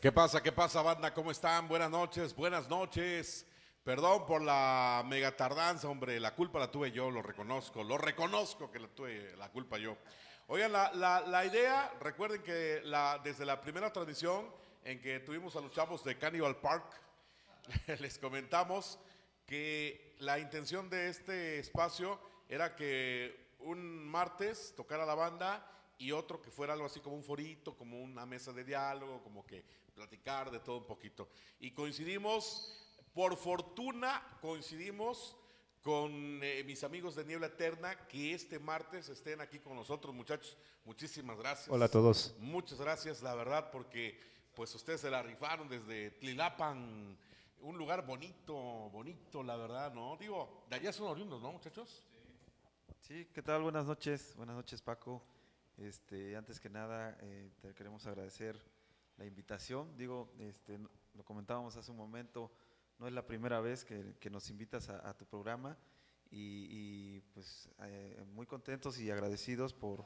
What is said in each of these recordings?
¿Qué pasa? ¿Qué pasa, banda? ¿Cómo están? Buenas noches, buenas noches. Perdón por la mega tardanza, hombre. La culpa la tuve yo, lo reconozco. Lo reconozco que la tuve la culpa yo. Oigan, la, idea, recuerden que desde la primera transmisión en que tuvimos a los chavos de Cannibal Park, les comentamos que la intención de este espacio era que un martes tocara la banda y otro que fuera algo así como un forito, como una mesa de diálogo, como que platicar de todo un poquito. Y coincidimos, por fortuna coincidimos con eh, mis amigos de Niebla Eterna que este martes estén aquí con nosotros, muchachos. Muchísimas gracias. Hola a todos. Muchas gracias, la verdad, porque pues ustedes se la rifaron desde Tlilapan, un lugar bonito, bonito, la verdad, ¿no? Digo, de allá son oriundos, ¿no, muchachos? Sí, ¿qué tal? Buenas noches. Buenas noches, Paco. Este, antes que nada, eh, te queremos agradecer la invitación. Digo, este, lo comentábamos hace un momento, no es la primera vez que, que nos invitas a, a tu programa y, y, pues eh, muy contentos y agradecidos por,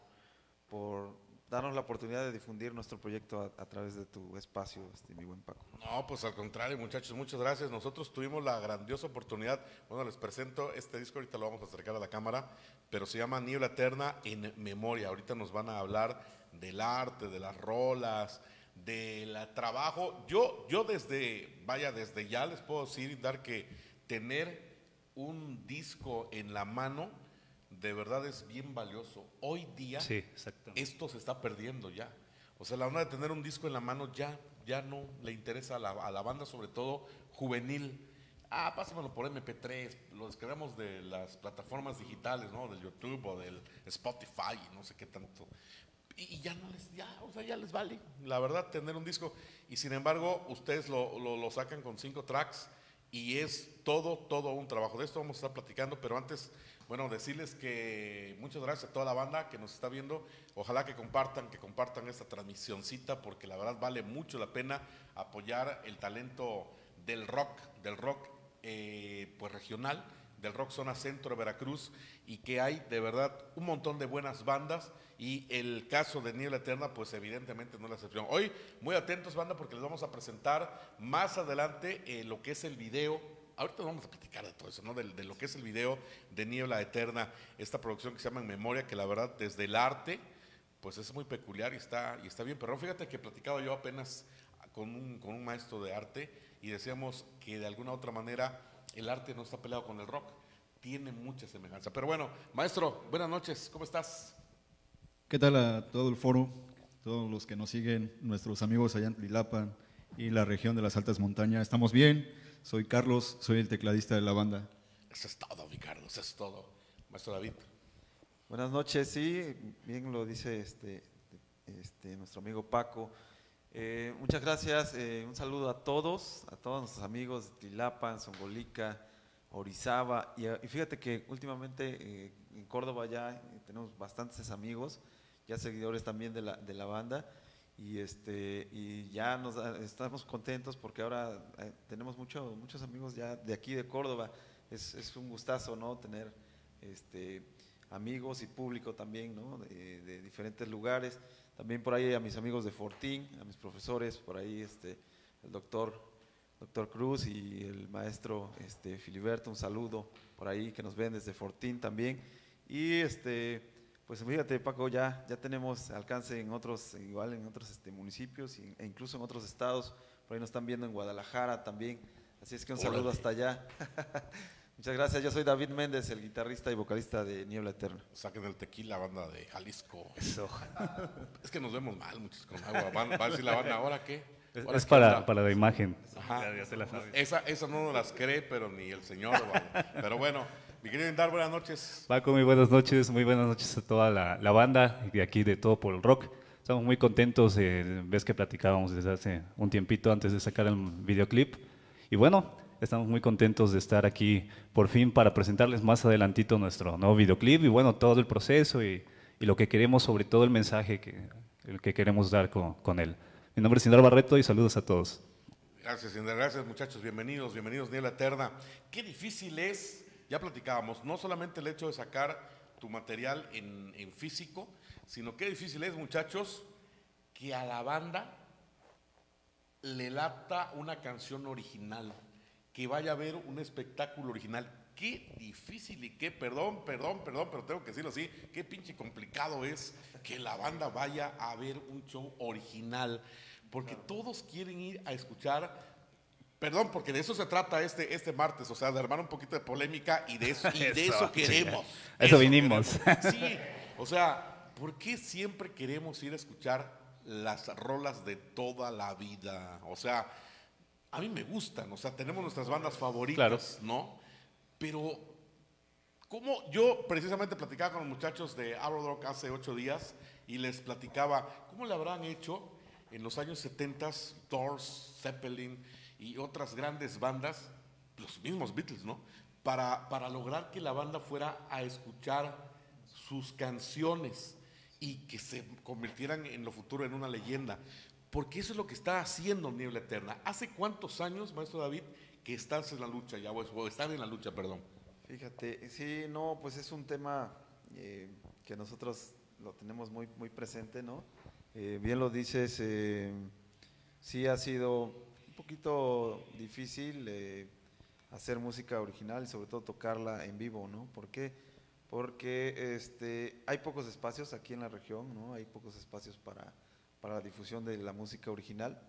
por darnos la oportunidad de difundir nuestro proyecto a, a través de tu espacio, este, mi buen Paco. No, pues al contrario, muchachos, muchas gracias. Nosotros tuvimos la grandiosa oportunidad, bueno, les presento este disco, ahorita lo vamos a acercar a la cámara, pero se llama Niebla Eterna en Memoria. Ahorita nos van a hablar del arte, de las rolas, del trabajo. Yo, yo desde, vaya, desde ya les puedo decir y dar que tener un disco en la mano de verdad es bien valioso. Hoy día Sí, esto se está perdiendo ya. O sea, la onda de tener un disco en la mano ya, ya no le interesa a la, a la banda, sobre todo juvenil. Ah, pásamelo por MP3, lo descargamos de las plataformas digitales, ¿no? Del YouTube o del Spotify, no sé qué tanto. Y, ya no les, ya, o sea, ya les vale, la verdad, tener un disco. Y sin embargo, ustedes lo, lo- lo sacan con cinco tracks y es todo, todo un trabajo. De esto vamos a estar platicando, pero antes, bueno, decirles que muchas gracias a toda la banda que nos está viendo. Ojalá que compartan, que compartan esta transmisioncita, porque la verdad vale mucho la pena apoyar el talento del rock, del rock eh, pues regional, del rock zona centro de Veracruz, y que hay de verdad un montón de buenas bandas. Y el caso de Niebla Eterna, pues evidentemente no la excepción. Hoy, muy atentos, banda, porque les vamos a presentar más adelante eh, lo que es el video. Ahorita vamos a platicar de todo eso, ¿no? De, lo que es el video de Niebla Eterna, esta producción que se llama En Memoria, que la verdad, desde el arte, pues es muy peculiar y está, y está bien. Pero fíjate que platicaba yo apenas con un, con un maestro de arte y decíamos que de alguna otra manera el arte no está peleado con el rock. Tiene mucha semejanza. Pero bueno, maestro, buenas noches, ¿cómo estás? ¿Qué tal a todo el foro? Todos los que nos siguen, nuestros amigos allá en Tlilapan y la región de las altas montañas. ¿Estamos bien? Soy Carlos, soy el tecladista de la banda. Eso es todo, Ricardo, eso es todo. Maestro David. Buenas noches, sí, bien lo dice este, este, nuestro amigo Paco. Eh, muchas gracias, eh, un saludo a todos, a todos nuestros amigos de Tilapan, Zongolica, Orizaba. Y, y fíjate que últimamente eh, en Córdoba ya eh, tenemos bastantes amigos, ya seguidores también de la, de la banda. Y, este, y ya nos da- estamos contentos porque ahora eh, tenemos mucho, muchos amigos ya de aquí de Córdoba. Es, es un gustazo ¿no? tener este, amigos y público también, ¿no? De, de diferentes lugares. También por ahí a mis amigos de Fortín, a mis profesores, por ahí este, el doctor, doctor Cruz y el maestro este, Filiberto, un saludo por ahí que nos ven desde Fortín también. Y este, pues fíjate Paco, ya, ya tenemos alcance en otros, igual en otros este, municipios e incluso en otros estados. Por ahí nos están viendo en Guadalajara también. Así es que un saludo hasta allá. Muchas gracias. Yo soy David Méndez, el guitarrista y vocalista de Niebla Eterna. Saquen el tequila, banda de Jalisco. Eso. Es que nos vemos mal, muchos con agua. Van- va a decir la banda, ¿ahora qué? Es, ¿Ahora es qué para, para la imagen. Ajá. Ya, ya se la sabe. Esa, esa no nos las cree, pero ni el señor. Pero bueno, mi querido Indar, buenas noches. Paco, muy buenas noches, muy buenas noches a toda la, la banda de aquí de Todo por el Rock. Estamos muy contentos, eh, ves que platicábamos desde hace un tiempito antes de sacar el videoclip. Y bueno, estamos muy contentos de estar aquí por fin para presentarles más adelantito nuestro nuevo videoclip y bueno, todo el proceso y, y lo que queremos, sobre todo el mensaje que, el que queremos dar con, con él. Mi nombre es Indar Barreto y saludos a todos. Gracias, Indar. Gracias, muchachos. Bienvenidos, bienvenidos, Niebla Eterna. Qué difícil es, ya platicábamos, no solamente el hecho de sacar tu material en, en físico, sino qué difícil es, muchachos, que a la banda le lata una canción original, que vaya a ver un espectáculo original. Qué difícil y qué, perdón, perdón, perdón, pero tengo que decirlo así, qué pinche complicado es que la banda vaya a ver un show original, porque todos quieren ir a escuchar Perdón, porque de eso se trata este, este martes, o sea, de armar un poquito de polémica y de eso, y de eso, queremos. Eso vinimos. Sí, o sea, ¿por qué siempre queremos ir a escuchar las rolas de toda la vida? O sea, a mí me gustan, o sea, tenemos nuestras bandas favoritas, ¿no? Pero, como yo precisamente platicaba con los muchachos de Arrow Rock hace ocho días y les platicaba, ¿cómo le habrán hecho en los años 70 Doors, Zeppelin? Y otras grandes bandas, los mismos Beatles, ¿no? Para, para lograr que la banda fuera a escuchar sus canciones y que se convirtieran en lo futuro en una leyenda. Porque eso es lo que está haciendo Niebla Eterna. ¿Hace cuántos años, maestro David, que estás en la lucha ya, o están en la lucha, perdón? Fíjate, sí, no, pues es un tema eh, que nosotros lo tenemos muy, muy presente, ¿no? Eh, bien lo dices, eh, sí ha sido poquito difícil eh, hacer música original y sobre todo tocarla en vivo, ¿no? ¿Por qué? Porque este, hay pocos espacios aquí en la región, ¿no? Hay pocos espacios para, para la difusión de la música original.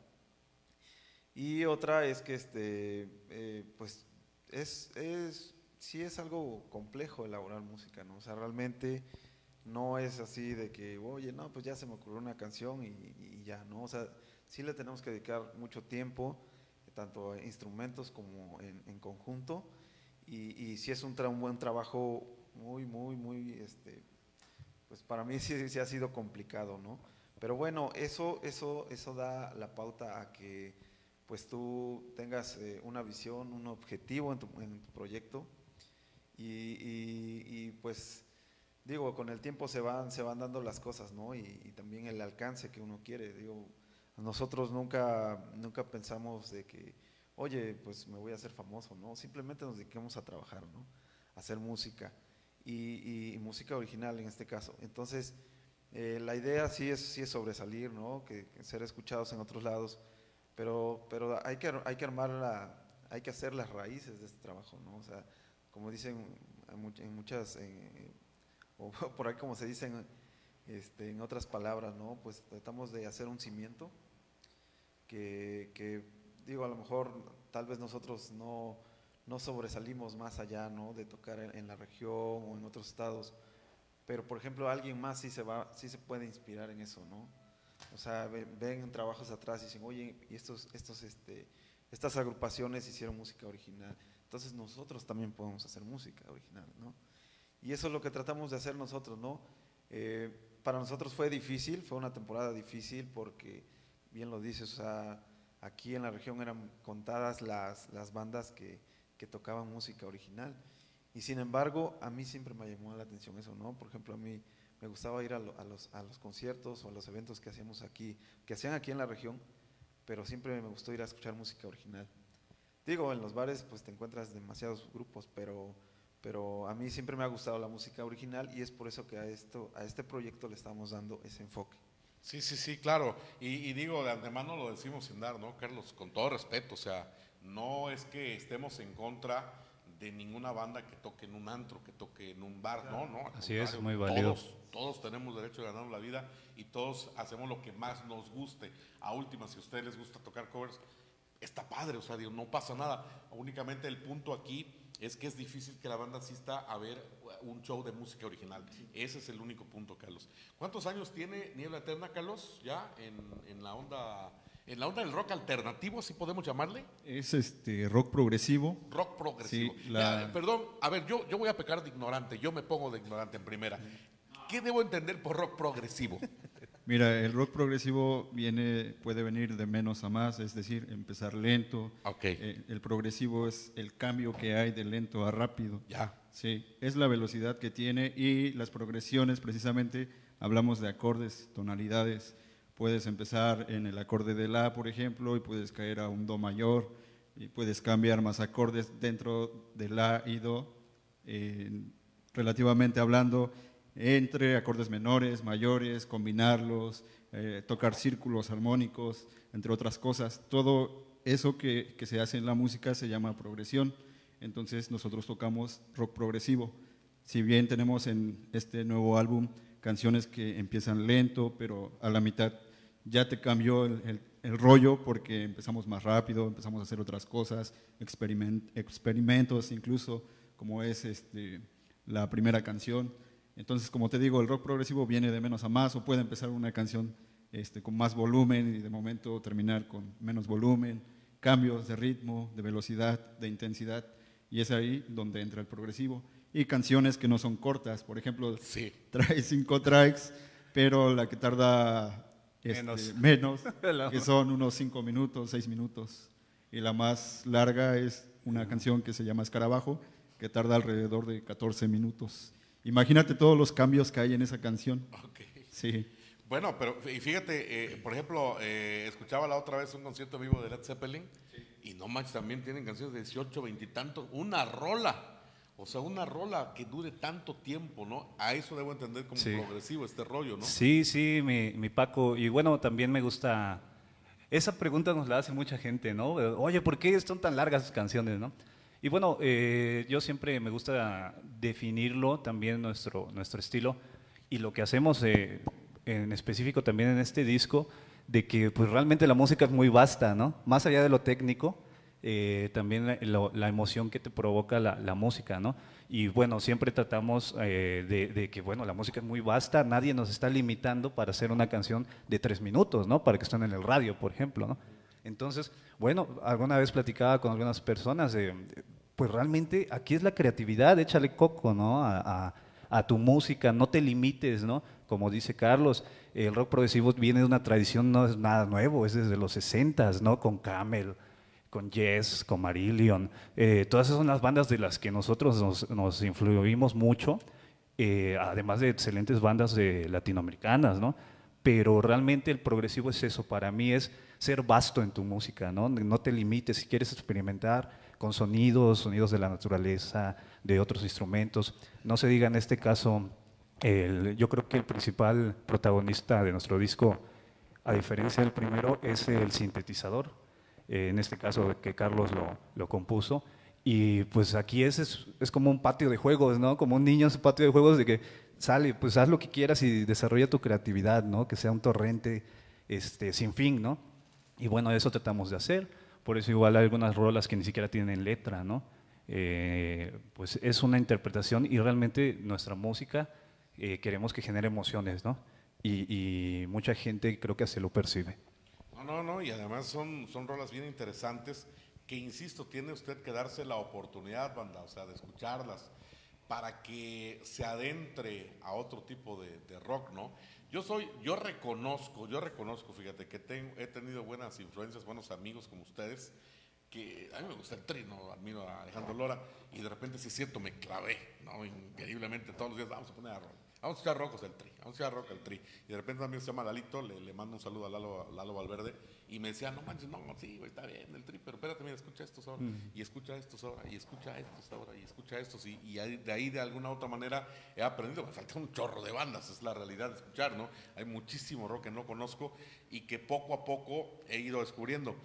Y otra es que, este, eh, pues, es, es, sí es algo complejo elaborar música, ¿no? O sea, realmente no es así de que, oye, no, pues ya se me ocurrió una canción y, y ya, ¿no? O sea, sí le tenemos que dedicar mucho tiempo, tanto instrumentos como en, conjunto, y, y, sí es un, un, buen trabajo muy, muy, muy, este, pues para mí sí, sí, ha sido complicado, ¿no? Pero bueno, eso, eso, eso da la pauta a que pues tú tengas eh, una visión, un objetivo en tu, en proyecto y, y, y, pues digo, con el tiempo se van, se van dando las cosas, ¿no? Y, también el alcance que uno quiere, digo, nosotros nunca, nunca pensamos de que, oye, pues me voy a hacer famoso, ¿no? Simplemente nos dedicamos a trabajar, ¿no? A hacer música y, música original en este caso. Entonces, eh, la idea sí es, sí es sobresalir, ¿no? Que, ser escuchados en otros lados, pero, pero hay, que, hay que armar la, hay que hacer las raíces de este trabajo, ¿no? O sea, como dicen en muchas, o por ahí como se dicen este, en otras palabras, ¿no? Pues tratamos de hacer un cimiento que, digo, a lo mejor tal vez nosotros no, no sobresalimos más allá, ¿no? De tocar en, la región o en otros estados, pero por ejemplo alguien más sí se va, sí se puede inspirar en eso, ¿no? O sea, ven, trabajos atrás y dicen, oye, y estos, estos, este, estas agrupaciones hicieron música original, entonces nosotros también podemos hacer música original, ¿no? Y eso es lo que tratamos de hacer nosotros, ¿no? Eh, para nosotros fue difícil, fue una temporada difícil porque bien lo dices, o sea, aquí en la región eran contadas las, bandas que, tocaban música original. Y sin embargo, a mí siempre me llamó la atención eso, ¿no? Por ejemplo, a mí me gustaba ir a, los, a los conciertos o a los eventos que hacíamos aquí, que hacían aquí en la región, pero siempre me gustó ir a escuchar música original. Digo, en los bares pues te encuentras demasiados grupos, pero, a mí siempre me ha gustado la música original y es por eso que a, a este proyecto le estamos dando ese enfoque. Sí, sí, sí, claro. Y, digo, de antemano lo decimos sin dar, ¿no, Carlos? Con todo respeto, o sea, no es que estemos en contra de ninguna banda que toque en un antro, que toque en un bar, no, no. Así es, muy válido. Todos, todos tenemos derecho a ganar la vida y todos hacemos lo que más nos guste. A última, si a ustedes les gusta tocar covers, está padre, o sea, digo, no pasa nada. Únicamente el punto aquí es que es difícil que la banda asista a ver un show de música original. Ese es el único punto, Carlos. ¿Cuántos años tiene Niebla Eterna, Carlos, ya en, la onda... En la onda del rock alternativo, así podemos llamarle. Es este rock progresivo. Rock progresivo. perdón, a ver, yo, yo voy a pecar de ignorante, yo me pongo de ignorante en primera. ¿Qué debo entender por rock progresivo? Mira, el rock progresivo viene, puede venir de menos a más, es decir, empezar lento. Okay. Eh, el progresivo es el cambio que hay de lento a rápido. Ya. Sí, es la velocidad que tiene y las progresiones, precisamente, hablamos de acordes, tonalidades. Puedes empezar en el acorde de La, por ejemplo, y puedes caer a un Do mayor, y puedes cambiar más acordes dentro de La y Do, eh, relativamente hablando entre acordes menores, mayores, combinarlos, eh, tocar círculos armónicos, entre otras cosas. Todo eso que, se hace en la música se llama progresión. Entonces nosotros tocamos rock progresivo. Si bien tenemos en este nuevo álbum canciones que empiezan lento, pero a la mitad ya te cambió el, rollo porque empezamos más rápido, empezamos a hacer otras cosas, experiment- experimentos incluso, como es este, la primera canción. Entonces, como te digo, el rock progresivo viene de menos a más o puede empezar una canción este, con más volumen y de momento terminar con menos volumen, cambios de ritmo, de velocidad, de intensidad, y es ahí donde entra el progresivo. Y canciones que no son cortas, por ejemplo, Sí. trae cinco tracks, pero la que tarda este, Menos. menos, que son unos cinco minutos, seis minutos. Y la más larga es una canción que se llama Escarabajo, que tarda alrededor de 14 minutos. Imagínate todos los cambios que hay en esa canción. Ok. Sí. Bueno, pero y fíjate, eh, por ejemplo, eh, escuchaba la otra vez un concierto vivo de Led Zeppelin y no manches, también tienen canciones de 18, 20 y tantos, una rola. O sea, una rola que dure tanto tiempo, ¿no? A eso debo entender como Sí. progresivo este rollo, ¿no? Sí, sí, mi, mi Paco. Y bueno, también me gusta. Esa pregunta nos la hace mucha gente, ¿no? Oye, ¿por qué son tan largas sus canciones, no? Y bueno, eh, yo siempre me gusta definirlo también nuestro, nuestro estilo y lo que hacemos eh, en específico también en este disco, de que pues realmente la música es muy vasta, ¿no? Más allá de lo técnico, eh, también la, la emoción que te provoca la, la música, ¿no? Y bueno, siempre tratamos eh, de, de que, bueno, la música es muy vasta, nadie nos está limitando para hacer una canción de tres minutos, ¿no? Para que estén en el radio, por ejemplo, ¿no? Entonces, bueno, alguna vez platicaba con algunas personas, de, pues realmente aquí es la creatividad, échale coco, ¿no? A, a- tu música, no te limites, ¿no? Como dice Carlos, el rock progresivo viene de una tradición, no es nada nuevo, es desde los 60, ¿no? Con Camel, con Yes, con Marillion, eh, todas esas son las bandas de las que nosotros nos, nos influimos mucho, eh, además de excelentes bandas de latinoamericanas, ¿no? Pero realmente el progresivo es eso, para mí es ser vasto en tu música, ¿no? No te limites, si quieres experimentar con sonidos, sonidos de la naturaleza, de otros instrumentos. No se diga en este caso, yo creo que el principal protagonista de nuestro disco, a diferencia del primero, es el sintetizador. Eh, en este caso que Carlos lo, lo compuso. Y pues aquí es, es, es como un patio de juegos, ¿no? Como un niño en su patio de juegos de que sale, pues haz lo que quieras y desarrolla tu creatividad, ¿no? Que sea un torrente este, sin fin, ¿no? Y bueno, eso tratamos de hacer. Por eso igual hay algunas rolas que ni siquiera tienen letra, ¿no? Eh, pues es una interpretación y realmente nuestra música eh, queremos que genere emociones, ¿no? Y, y mucha gente creo que así lo percibe. No, no, no, y además son, son rolas bien interesantes que, insisto, tiene usted que darse la oportunidad, banda, o sea, de escucharlas para que se adentre a otro tipo de, de rock, ¿no? Yo soy, yo reconozco, yo reconozco, fíjate, que tengo, he tenido buenas influencias, buenos amigos como ustedes, que a mí me gusta el trino, admiro a Alejandro Lora, y de repente, sí es cierto, me clavé, ¿no? Increíblemente, todos los días vamos a poner a rock. Vamos a escuchar rock el tri, vamos a escuchar rock el tri. Y de repente también se llama Lalito, le, le mando un saludo a Lalo, Lalo Valverde, y me decía, no manches, no, sí, está bien el tri, pero espérate, mira, escucha estos ahora, y escucha estos ahora, y escucha estos ahora, y escucha estos, y, y de ahí de alguna u otra manera he aprendido, me falta un chorro de bandas, es la realidad de escuchar, ¿no? Hay muchísimo rock que no conozco y que poco a poco he ido descubriendo.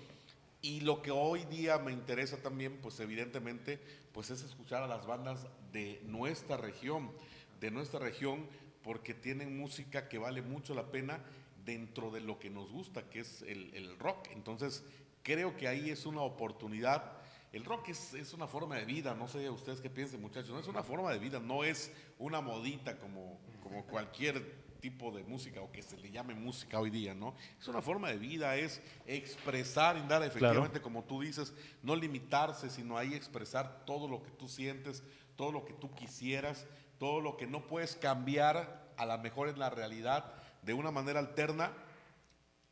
Y lo que hoy día me interesa también, pues evidentemente, pues es escuchar a las bandas de nuestra región, de nuestra región, porque tienen música que vale mucho la pena dentro de lo que nos gusta, que es el, el rock. Entonces, creo que ahí es una oportunidad. El rock es, es una forma de vida, no sé ustedes qué piensen muchachos, no es una forma de vida, no es una modita como, como cualquier tipo de música o que se le llame música hoy día, ¿no? Es una forma de vida, es expresar, Indara, efectivamente, como tú dices, no limitarse, sino ahí expresar todo lo que tú sientes, todo lo que tú quisieras, todo lo que no puedes cambiar a lo mejor en la realidad de una manera alterna,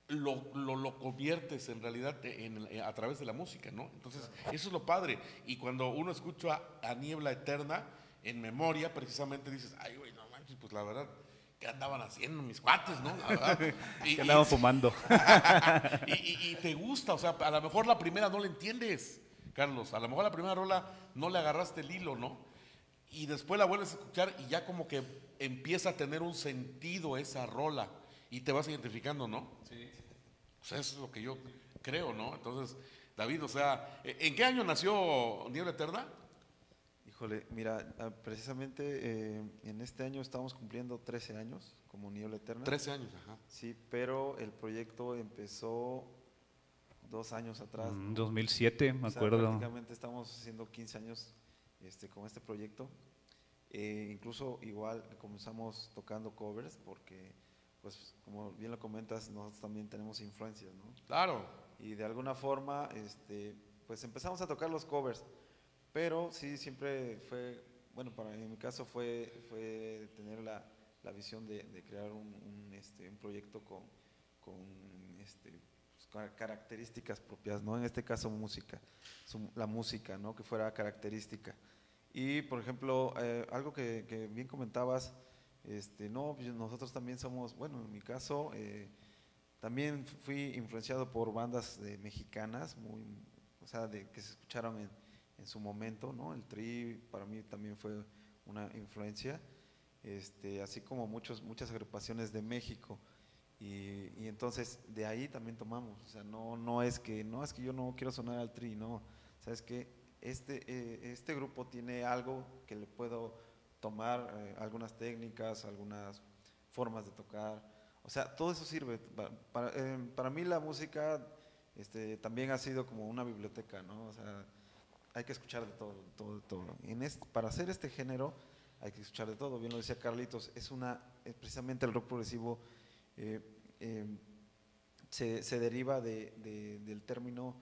lo, lo, lo conviertes en realidad en- en- a través de la música, ¿no? Entonces, eso es lo padre. Y cuando uno escucha a Niebla Eterna, en memoria, precisamente dices, ay, güey, no manches, pues la verdad, ¿qué andaban haciendo mis cuates, no? La verdad. Y- Que y- andaban fumando. y, y- y te gusta, o sea, a lo mejor la primera no la entiendes, Carlos. A lo mejor la primera rola no le agarraste el hilo, ¿no? Y después la vuelves a escuchar y ya como que empieza a tener un sentido esa rola. y te vas identificando, ¿no? Sí. O sea, eso es lo que yo creo, ¿no? Entonces, David, o sea, ¿en qué año nació Niebla Eterna? Híjole, mira, ah, precisamente eh, en este año estamos cumpliendo 13 años como Niebla Eterna. 13 años, ajá. Sí, pero el proyecto empezó dos años atrás. Mm, 2007, me O sea, acuerdo. prácticamente estamos haciendo 15 años este, con este proyecto. Eh, incluso igual comenzamos tocando covers porque, pues, como bien lo comentas, nosotros también tenemos influencias, ¿no? Claro. y de alguna forma este, pues empezamos a tocar los covers pero sí siempre fue bueno para en mi caso fue fue tener la, la visión de, de crear un, un, este, un proyecto con, con este, pues, ca- características propias no en este caso música la música no que fuera característica y por ejemplo eh, algo que, bien comentabas este no pues, nosotros también somos bueno en mi caso eh, también fui influenciado por bandas de mexicanas, muy, o sea, de, que se escucharon en, en su momento, ¿no? El Tri para mí también fue una influencia, este, así como muchos, muchas agrupaciones de México. Y, y entonces de ahí también tomamos, o sea, no, no es que, no es que yo no quiero sonar al Tri, no, sabes que este, eh, este grupo tiene algo que le puedo tomar, eh, algunas técnicas, algunas formas de tocar, o sea, todo eso sirve. Pa- Para, eh, para mí la música este, también ha sido como una biblioteca, ¿no? O sea, hay que escuchar de todo, de todo, de todo. En este- para hacer este género hay que escuchar de todo. Bien lo decía Carlitos, es una, es precisamente el rock progresivo eh, eh, se, se deriva de- de- del término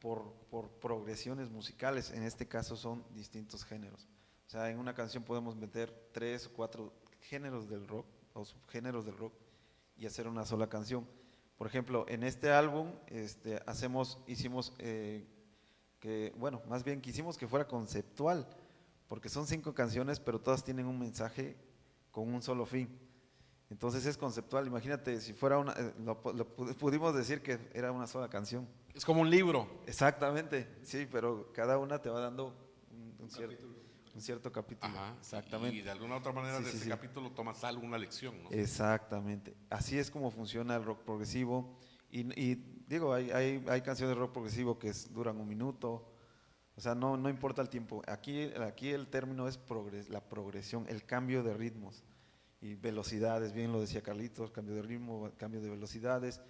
por, progresiones musicales. En este caso son distintos géneros. O sea, en una canción podemos meter tres o cuatro géneros del rock o subgéneros del rock y hacer una sola canción. Por ejemplo, en este álbum este, hacemos, hicimos eh, que, bueno, más bien quisimos que fuera conceptual, porque son cinco canciones, pero todas tienen un mensaje con un solo fin. Entonces es conceptual. Imagínate si fuera una, eh, lo, lo pudimos decir que era una sola canción. Es como un libro. Exactamente, sí, pero cada una te va dando un, un cierto, un cierto capítulo. Ajá. Exactamente. Y de alguna otra manera Sí, de sí, ese sí. capítulo tomas algo, una lección, ¿no? Exactamente. Así es como funciona el rock progresivo. Y, y digo, hay, hay, hay canciones de rock progresivo que es- duran un minuto. O sea, no, no importa el tiempo. Aquí, aquí el término es progres, la progresión, el cambio de ritmos y velocidades. Bien lo decía Carlitos, cambio de ritmo, cambio de velocidades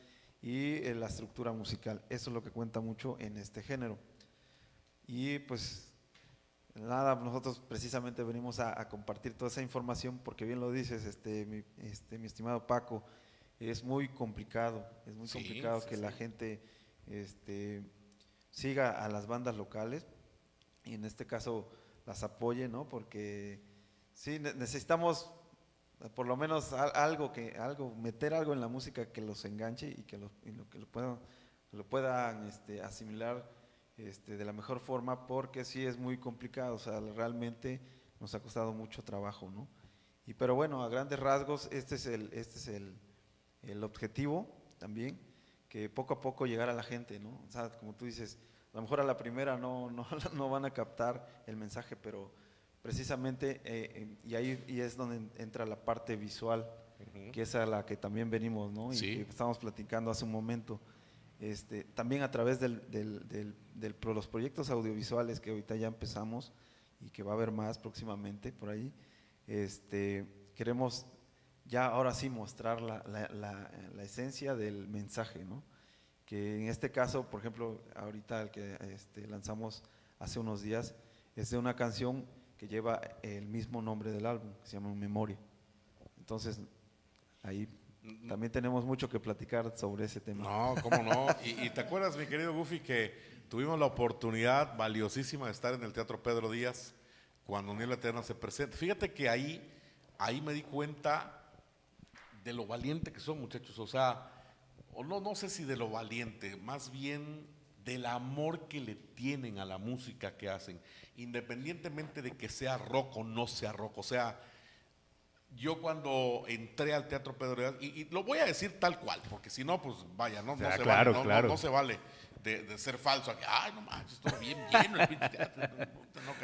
y eh, la estructura musical. Eso es lo que cuenta mucho en este género. Y pues nada, nosotros precisamente venimos a, a compartir toda esa información porque bien lo dices, este, mi, este, mi estimado Paco, es muy complicado, es muy Sí, complicado sí, que sí. la gente este, siga a las bandas locales y en este caso las apoye, ¿no? Porque sí, ne- necesitamos por lo menos al- algo que algo meter algo en la música que los enganche y que lo, y lo- que lo puedan lo puedan este, asimilar este, de la mejor forma porque sí es muy complicado, o sea, realmente nos ha costado mucho trabajo, ¿no? Y pero bueno, a grandes rasgos este es el este es el, el objetivo también que poco a poco llegar a la gente, ¿no? O sea, como tú dices, a lo mejor a la primera no no, no van a captar el mensaje, pero precisamente eh, eh, y ahí y es donde entra la parte visual que es a la que también venimos, ¿no? Y que estábamos platicando hace un momento. Este, también a través del, del- del- del los proyectos audiovisuales que ahorita ya empezamos y que va a haber más próximamente por ahí, este, queremos ya ahora sí mostrar la, la- la- la esencia del mensaje, ¿no? Que en este caso, por ejemplo, ahorita el que este, lanzamos hace unos días es de una canción que lleva el mismo nombre del álbum, que se llama Memoria. Entonces, ahí también tenemos mucho que platicar sobre ese tema. No, cómo no. Y, te acuerdas, mi querido Goofy, que tuvimos la oportunidad valiosísima de estar en el Teatro Pedro Díaz cuando Niebla Eterna se presenta. Fíjate que ahí, ahí me di cuenta de lo valiente que son, muchachos. O sea, o no, no sé si de lo valiente, más bien del amor que le tienen a la música que hacen, independientemente de que sea rock o no sea rock. O sea, yo cuando entré al Teatro Pedro y, y lo voy a decir tal cual, porque si no, pues vaya, no, no Ah, se claro, vale, no, no- claro. no se vale de, de ser falso. Ay, no manches, bien lleno el teatro,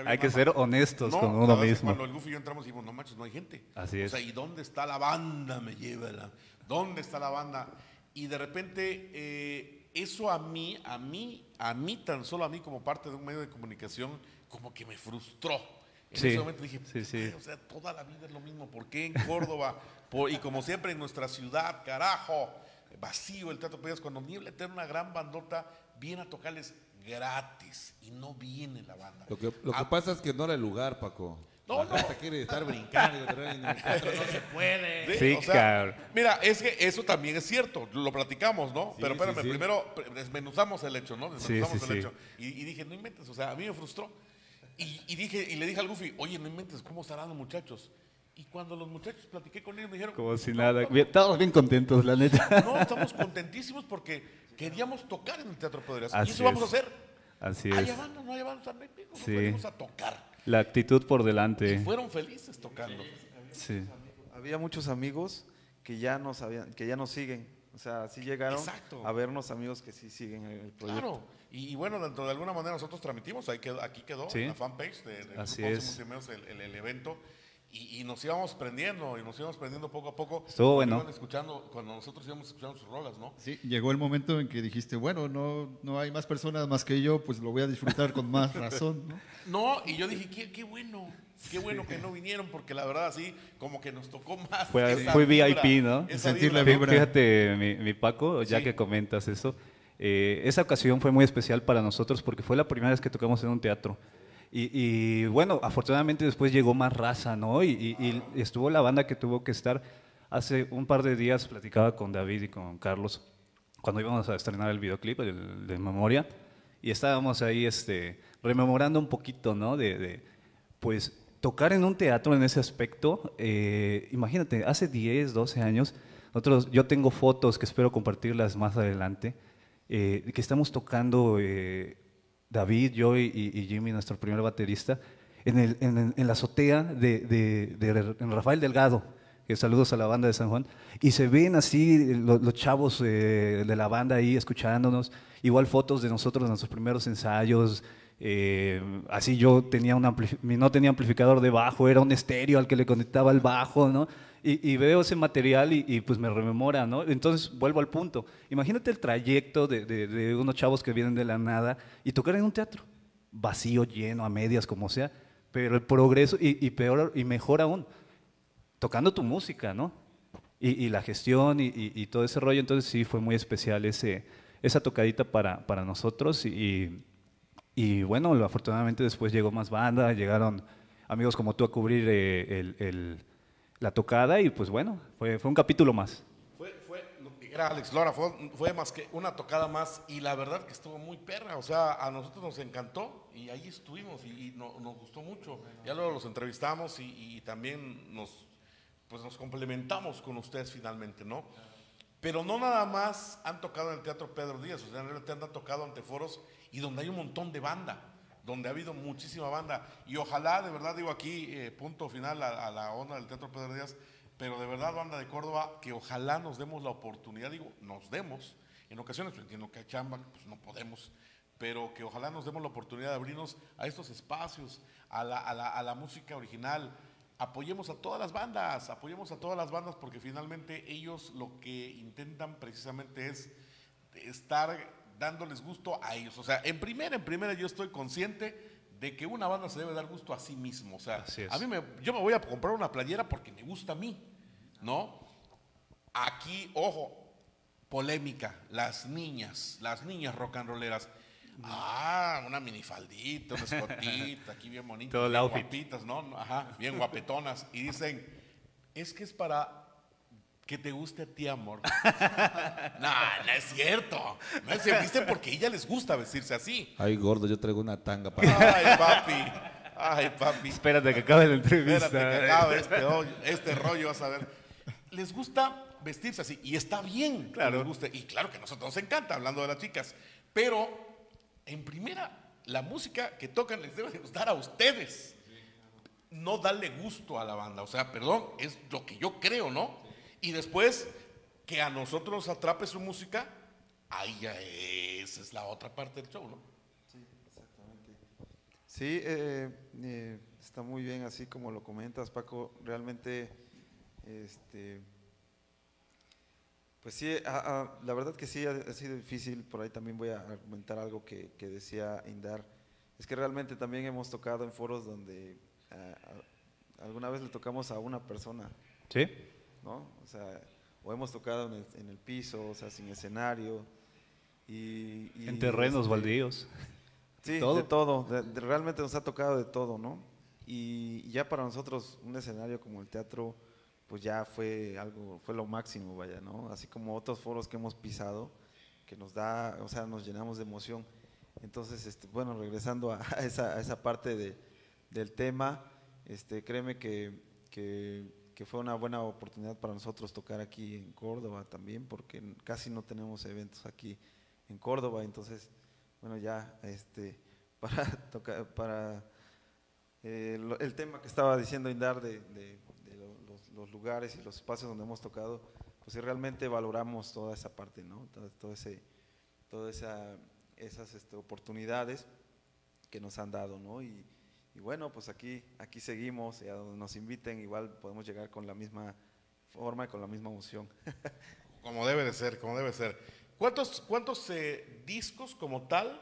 Hay que ser más". honestos con uno mismo. Cuando el Goofy y yo entramos, dijimos, no manches, no hay gente. Así O es. sea, ¿y dónde está la banda? Me lleva la. ¿Dónde está la banda? Y de repente eh, eso a mí, a mí, a mí, tan solo a mí como parte de un medio de comunicación, como que me frustró. En Sí, ese momento dije, sí, sí. "Ay, o sea, toda la vida es lo mismo. ¿Por qué en Córdoba? Por- y como siempre en nuestra ciudad, carajo, vacío el Teatro Pedras, cuando Niebla tiene una gran bandota, viene a tocarles gratis y no viene la banda. Lo que, lo que pasa es que no era el lugar, Paco. No, gente quiere estar brincando. y en el teatro no se puede. Sí, cabrón. Mira, es que eso también es cierto, lo platicamos, ¿no? Sí, Pero espérame, sí. primero desmenuzamos el hecho, ¿no? Desmenuzamos sí, el sí. hecho. Y, y dije, no inventes, o sea, a mí me frustró. Y, y dije, y le dije al Goofy, oye, no inventes, ¿cómo estarán los muchachos? Y cuando los muchachos platiqué con ellos, me dijeron, Como si "No, nada. no, Bien, Estamos bien contentos, la neta. No, estamos contentísimos porque queríamos tocar en el Teatro. Así y eso vamos a hacer. Así es. banda, no haya banda, no hay pedo, nosotros Sí. venimos a tocar. La actitud por Y delante. fueron felices tocando. Sí. Había muchos amigos que ya nos habían, que ya nos siguen. O sea, sí llegaron Exacto. a vernos amigos que sí siguen el el proyecto. Claro, y, y bueno, dentro de alguna manera nosotros transmitimos, ahí quedó, aquí quedó, Sí. en la fanpage de, de Así Grupo 11 es. Multimedios, el, el- el evento, y, y nos íbamos prendiendo, y nos íbamos prendiendo poco a poco. Estuvo bueno. escuchando, cuando nosotros íbamos escuchando sus rolas, ¿no? Sí, llegó el momento en que dijiste, bueno, no, no hay más personas más que yo, pues lo voy a disfrutar con más razón, ¿no? No, y yo dije, qué, qué bueno, qué bueno que no vinieron, porque la verdad así, como que nos tocó más. Fue- fue vibra, VIP, ¿no? Sentir la vibra. vibra. Fíjate, mi, mi Paco, ya Sí. que comentas eso, eh, esa ocasión fue muy especial para nosotros porque fue la primera vez que tocamos en un teatro. Y, y, bueno, afortunadamente después llegó más raza, ¿no? Y, y- y estuvo la banda que tuvo que estar. Hace un par de días platicaba con David y con Carlos cuando íbamos a estrenar el videoclip el de Memoria y estábamos ahí este, rememorando un poquito, ¿no? De, de, pues tocar en un teatro en ese aspecto, eh, imagínate, hace 10, 12 años, nosotros, yo tengo fotos que espero compartirlas más adelante, eh, que estamos tocando eh, David, yo y, Jimmy, nuestro primer baterista, en, en, en la azotea de, en Rafael Delgado, que saludos a la banda de San Juan, y se ven así lo- los, chavos eh, de la banda ahí escuchándonos, igual fotos de nosotros, de nuestros primeros ensayos, eh, así yo tenía un no tenía amplificador de bajo, era un estéreo al que le conectaba el bajo, ¿no? Y, y veo ese material y, y, pues me rememora, ¿no? Entonces vuelvo al punto. Imagínate el trayecto de, de- de unos chavos que vienen de la nada y tocar en un teatro, vacío, lleno, a medias, como sea, pero el progreso, y, y peor y mejor aún, tocando tu música, ¿no? Y, la gestión y, todo ese rollo, entonces sí fue muy especial ese, esa tocadita para, para nosotros y, y bueno, afortunadamente después llegó más banda, llegaron amigos como tú a cubrir eh, el- el- la tocada y pues bueno, fue, fue un capítulo más. Fue, fue, era Alex Lora, fue, fue más que una tocada más y la verdad que estuvo muy perra, o sea, a nosotros nos encantó y ahí estuvimos y, no- nos gustó mucho. Ya luego los entrevistamos y, y también nos, pues nos complementamos con ustedes finalmente, ¿no? Pero no nada más han tocado en el Teatro Pedro Díaz, o sea, en realidad han tocado ante foros y donde hay un montón de banda, donde ha habido muchísima banda. Y ojalá, de verdad, digo aquí, eh, punto final a, la onda del Teatro Pedro Díaz, pero de verdad, banda de Córdoba, que ojalá nos demos la oportunidad, digo, nos demos, en ocasiones, yo entiendo que hay chamba, pues no podemos, pero que ojalá nos demos la oportunidad de abrirnos a estos espacios, a la, a la- a la música original, apoyemos a todas las bandas, apoyemos a todas las bandas porque finalmente ellos lo que intentan precisamente es estar dándoles gusto a ellos. O sea, en primera, en primera yo estoy consciente de que una banda se debe dar gusto a sí mismo. O sea, a mí me, yo me voy a comprar una playera porque me gusta a mí, ¿no? Aquí, ojo, polémica, las niñas, las niñas rock and rolleras. Ah, una minifaldita, una escotita, aquí bien bonita, bien guapitas, ¿no? Ajá, bien guapetonas. Y dicen, es que es para que te guste a ti, amor. no, no es cierto. No es cierto. Dicen porque a ella les gusta vestirse así. Ay, gordo, yo traigo una tanga para. Ay, papi. Ay, papi. Espérate que acabe la entrevista. Espérate que acabe este, hoyo- este rollo, vas a ver. Les gusta vestirse así y está bien que les guste. Y claro que a nosotros nos encanta, hablando de las chicas. Pero, en primera, la música que tocan les debe de gustar a ustedes. No darle gusto a la banda. O sea, perdón, es lo que yo creo, ¿no? Y después, que a nosotros nos atrape su música, ahí ya esa es la otra parte del show, ¿no? Sí, eh, eh, está muy bien así como lo comentas, Paco. Realmente, este, Pues sí, a- a- la verdad que sí ha, ha sido difícil. Por ahí también voy a argumentar algo que, que decía Indar. Es que realmente también hemos tocado en foros donde alguna vez le tocamos a una persona, ¿Sí? ¿No? O sea, o hemos tocado en el, en el piso, o sea, sin escenario. Y, y, En terrenos este, baldíos. Sí, todo. de todo. de- de- realmente nos ha tocado de todo, ¿no? Y ya para nosotros un escenario como el teatro, pues ya fue algo, fue lo máximo, vaya, ¿no? Así como otros foros que hemos pisado, que nos da, o sea, nos llenamos de emoción. Entonces, este, bueno, regresando a, esa, a esa parte de, del tema, este, créeme que, que, que fue una buena oportunidad para nosotros tocar aquí en Córdoba también, porque casi no tenemos eventos aquí en Córdoba, entonces bueno, ya este, para tocar, para eh, el tema que estaba diciendo Indar de, de- de lo- los, lugares y los espacios donde hemos tocado, pues realmente valoramos toda esa parte, ¿no? Todo, ese, todas esa, esas este, oportunidades que nos han dado, ¿no? Y bueno, pues aquí, aquí seguimos y a donde nos inviten igual podemos llegar con la misma forma y con la misma emoción. Como debe de ser, como debe ser. ¿Cuántos, cuántos eh, discos como tal,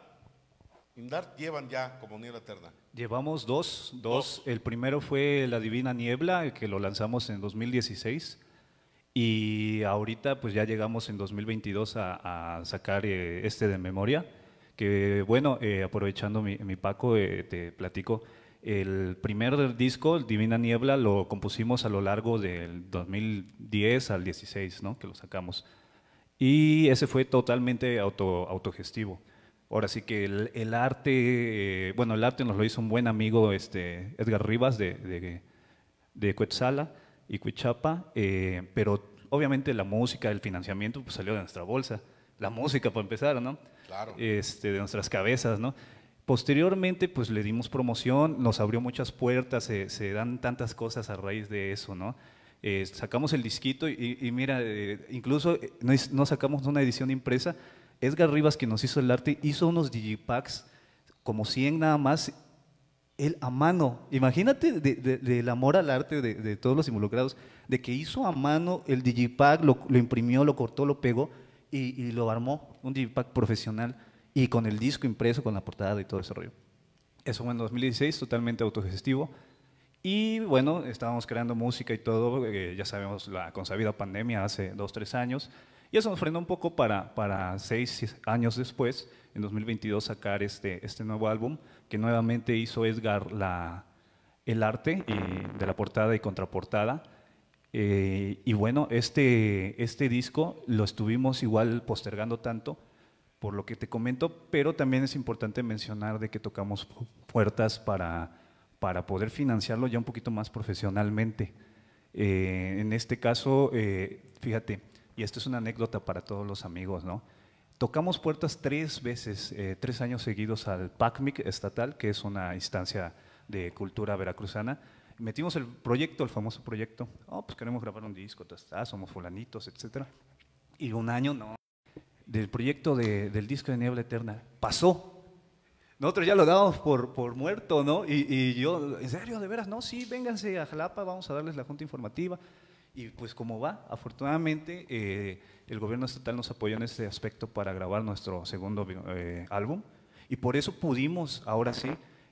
Indar, llevan ya como Niebla Eterna? Llevamos dos, dos. El primero fue La Divina Niebla, que lo lanzamos en 2016. Y ahorita pues ya llegamos en 2022 a, a sacar eh, este de memoria. Que bueno, eh, aprovechando mi, mi Paco, eh, te platico. El primer disco, Divina Niebla, lo compusimos a lo largo del 2010 al 16, ¿no? Que lo sacamos. Y ese fue totalmente auto, autogestivo. Ahora sí que el, el arte, eh, bueno, el arte nos lo hizo un buen amigo, este, Edgar Rivas, de, de, de Cuetzala y Cuichapa, eh, pero obviamente la música, el financiamiento, pues salió de nuestra bolsa. La música, para empezar, ¿no? Claro. Este, de nuestras cabezas, ¿no? Posteriormente, pues le dimos promoción, nos abrió muchas puertas, se, dan tantas cosas a raíz de eso, ¿no? Eh, sacamos el disquito y, mira, eh, incluso eh, no, no sacamos una edición impresa. Edgar Rivas, que nos hizo el arte, hizo unos digipacks, como 100 nada más, él a mano. Imagínate de- de- del amor al arte de, todos los involucrados, de que hizo a mano el digipack, lo, imprimió, lo cortó, lo pegó y lo armó, un digipack profesional y con el disco impreso, con la portada y todo ese rollo. Eso fue en 2016, totalmente autogestivo. Y bueno, estábamos creando música y todo, eh, ya sabemos, la consabida pandemia hace dos, tres años. Y eso nos frenó un poco para, para seis años después, en 2022, sacar este, este nuevo álbum, que nuevamente hizo Edgar la, el arte y de la portada y contraportada. Eh, y bueno, este, este disco lo estuvimos igual postergando tanto, por lo que te comento, pero también es importante mencionar de que tocamos pu- puertas para, para poder financiarlo ya un poquito más profesionalmente. Eh, en este caso, eh, fíjate, y esto es una anécdota para todos los amigos, ¿no? Tocamos puertas tres veces, eh, tres años seguidos al PACMIC estatal, que es una instancia de cultura veracruzana. Metimos el proyecto, el famoso proyecto. Oh, pues queremos grabar un disco, ta, somos fulanitos, etcétera. Y un año, no, del proyecto de- del disco de Niebla Eterna. Pasó. Nosotros ya lo dábamos por, por muerto, ¿no? Y, y yo, ¿en serio? ¿De veras? No, sí, vénganse a Jalapa, vamos a darles la junta informativa. Y pues como va, afortunadamente eh, el gobierno estatal nos apoyó en este aspecto para grabar nuestro segundo eh, álbum. Y por eso pudimos, ahora sí,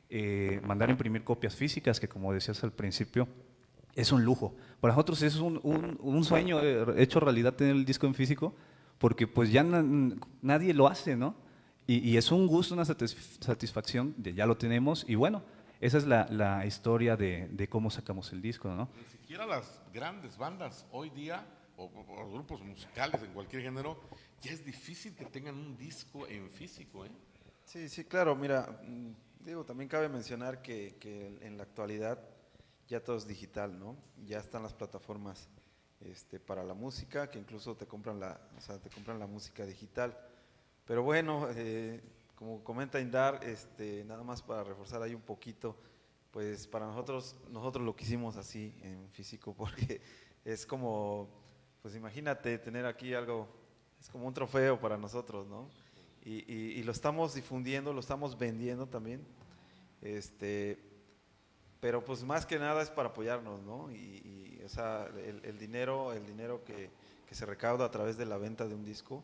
eh, mandar imprimir copias físicas, que como decías al principio, es un lujo. Para nosotros es un, un- un sueño hecho realidad tener el disco en físico, porque pues ya na- nadie lo hace, ¿no? Y, y es un gusto, una satis- satisfacción de ya lo tenemos. Y bueno, esa es la, la historia de, de cómo sacamos el disco, ¿no? Ni siquiera las grandes bandas hoy día, o, o- o grupos musicales en cualquier género, ya es difícil que tengan un disco en físico, ¿eh? Sí, sí, claro, mira, mm, digo, también cabe mencionar que, que en la actualidad ya todo es digital, ¿no? Ya están las plataformas este, para la música, que incluso te compran la, o sea, te compran la música digital. Pero bueno, eh, como comenta Indar, este, nada más para reforzar ahí un poquito, pues para nosotros, nosotros lo quisimos así en físico, porque es como, pues imagínate tener aquí algo, es como un trofeo para nosotros, ¿no? Y, y- y lo estamos difundiendo, lo estamos vendiendo también. Este, pero pues más que nada es para apoyarnos, ¿no? Y, y, o sea, el, dinero, el dinero que, se recauda a través de la venta de un disco,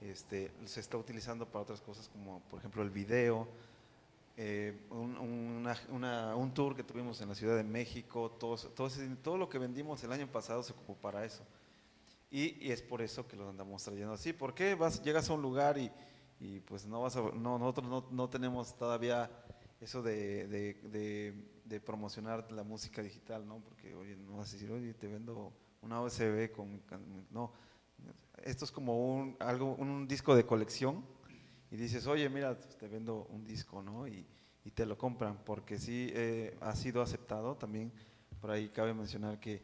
este, se está utilizando para otras cosas como por ejemplo el video, eh, un, un tour que tuvimos en la Ciudad de México, todo, todo, todo lo que vendimos el año pasado se ocupó para eso. Y, es por eso que lo andamos trayendo así. ¿Por qué vas, llegas a un lugar y, y pues no vas a, no, nosotros no, no tenemos todavía eso de- de promocionar la música digital, ¿no? Porque, oye, no vas a decir, oye, te vendo una USB con... No, esto es como un, algo, un disco de colección y dices, oye, mira, pues, te vendo un disco, ¿no? Y, y te lo compran, porque sí eh, ha sido aceptado también. Por ahí cabe mencionar que,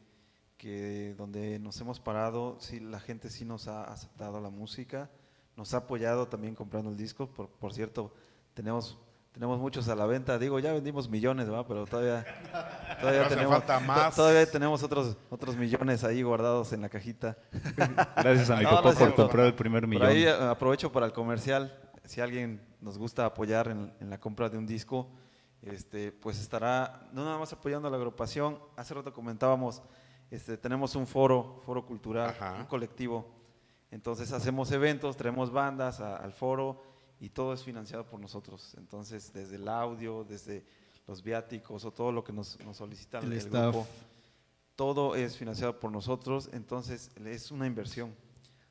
que donde nos hemos parado, sí, la gente sí nos ha aceptado la música, nos ha apoyado también comprando el disco. Por, por cierto, tenemos, tenemos muchos a la venta. Digo, ya vendimos millones, ¿verdad? Pero todavía, todavía, tenemos, falta más. to- todavía tenemos otros, otros millones ahí guardados en la cajita. Gracias a mi No, papá no es por comprar el primer Por millón. ahí eh, aprovecho para el comercial. Si alguien nos gusta apoyar en, en la compra de un disco, este, pues estará no nada más apoyando a la agrupación. Hace rato comentábamos, este, tenemos un foro, foro cultural, Ajá. un colectivo. Entonces hacemos eventos, traemos bandas a- al foro y todo es financiado por nosotros. Entonces, desde el audio, desde los viáticos o todo lo que nos, nos solicitan El el grupo, todo es financiado por nosotros, entonces es una inversión.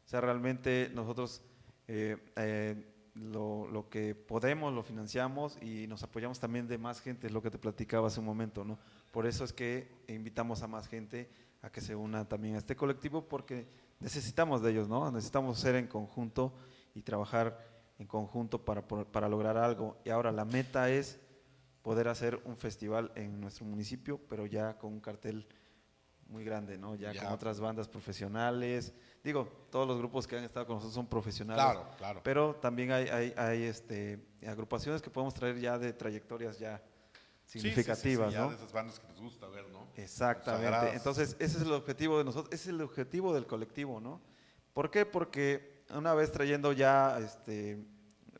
O sea, realmente nosotros eh, eh, lo, lo que podemos lo financiamos y nos apoyamos también de más gente, es lo que te platicaba hace un momento, ¿no? Por eso es que invitamos a más gente a que se una también a este colectivo porque necesitamos de ellos, ¿no? Necesitamos ser en conjunto y trabajar en conjunto para, para lograr algo. Y ahora la meta es poder hacer un festival en nuestro municipio, pero ya con un cartel muy grande, ¿no? Ya, Ya. con otras bandas profesionales. Digo, todos los grupos que han estado con nosotros son profesionales. Claro, claro. Pero también hay, hay, hay, este, agrupaciones que podemos traer ya de trayectorias ya Sí, sí, sí, significativas, ya ¿no? de esas bandas que nos gusta ver, ¿no? Exactamente. Entonces, ese es el objetivo de nosotros, ese es el objetivo del colectivo, ¿no? ¿Por qué? Porque una vez trayendo ya este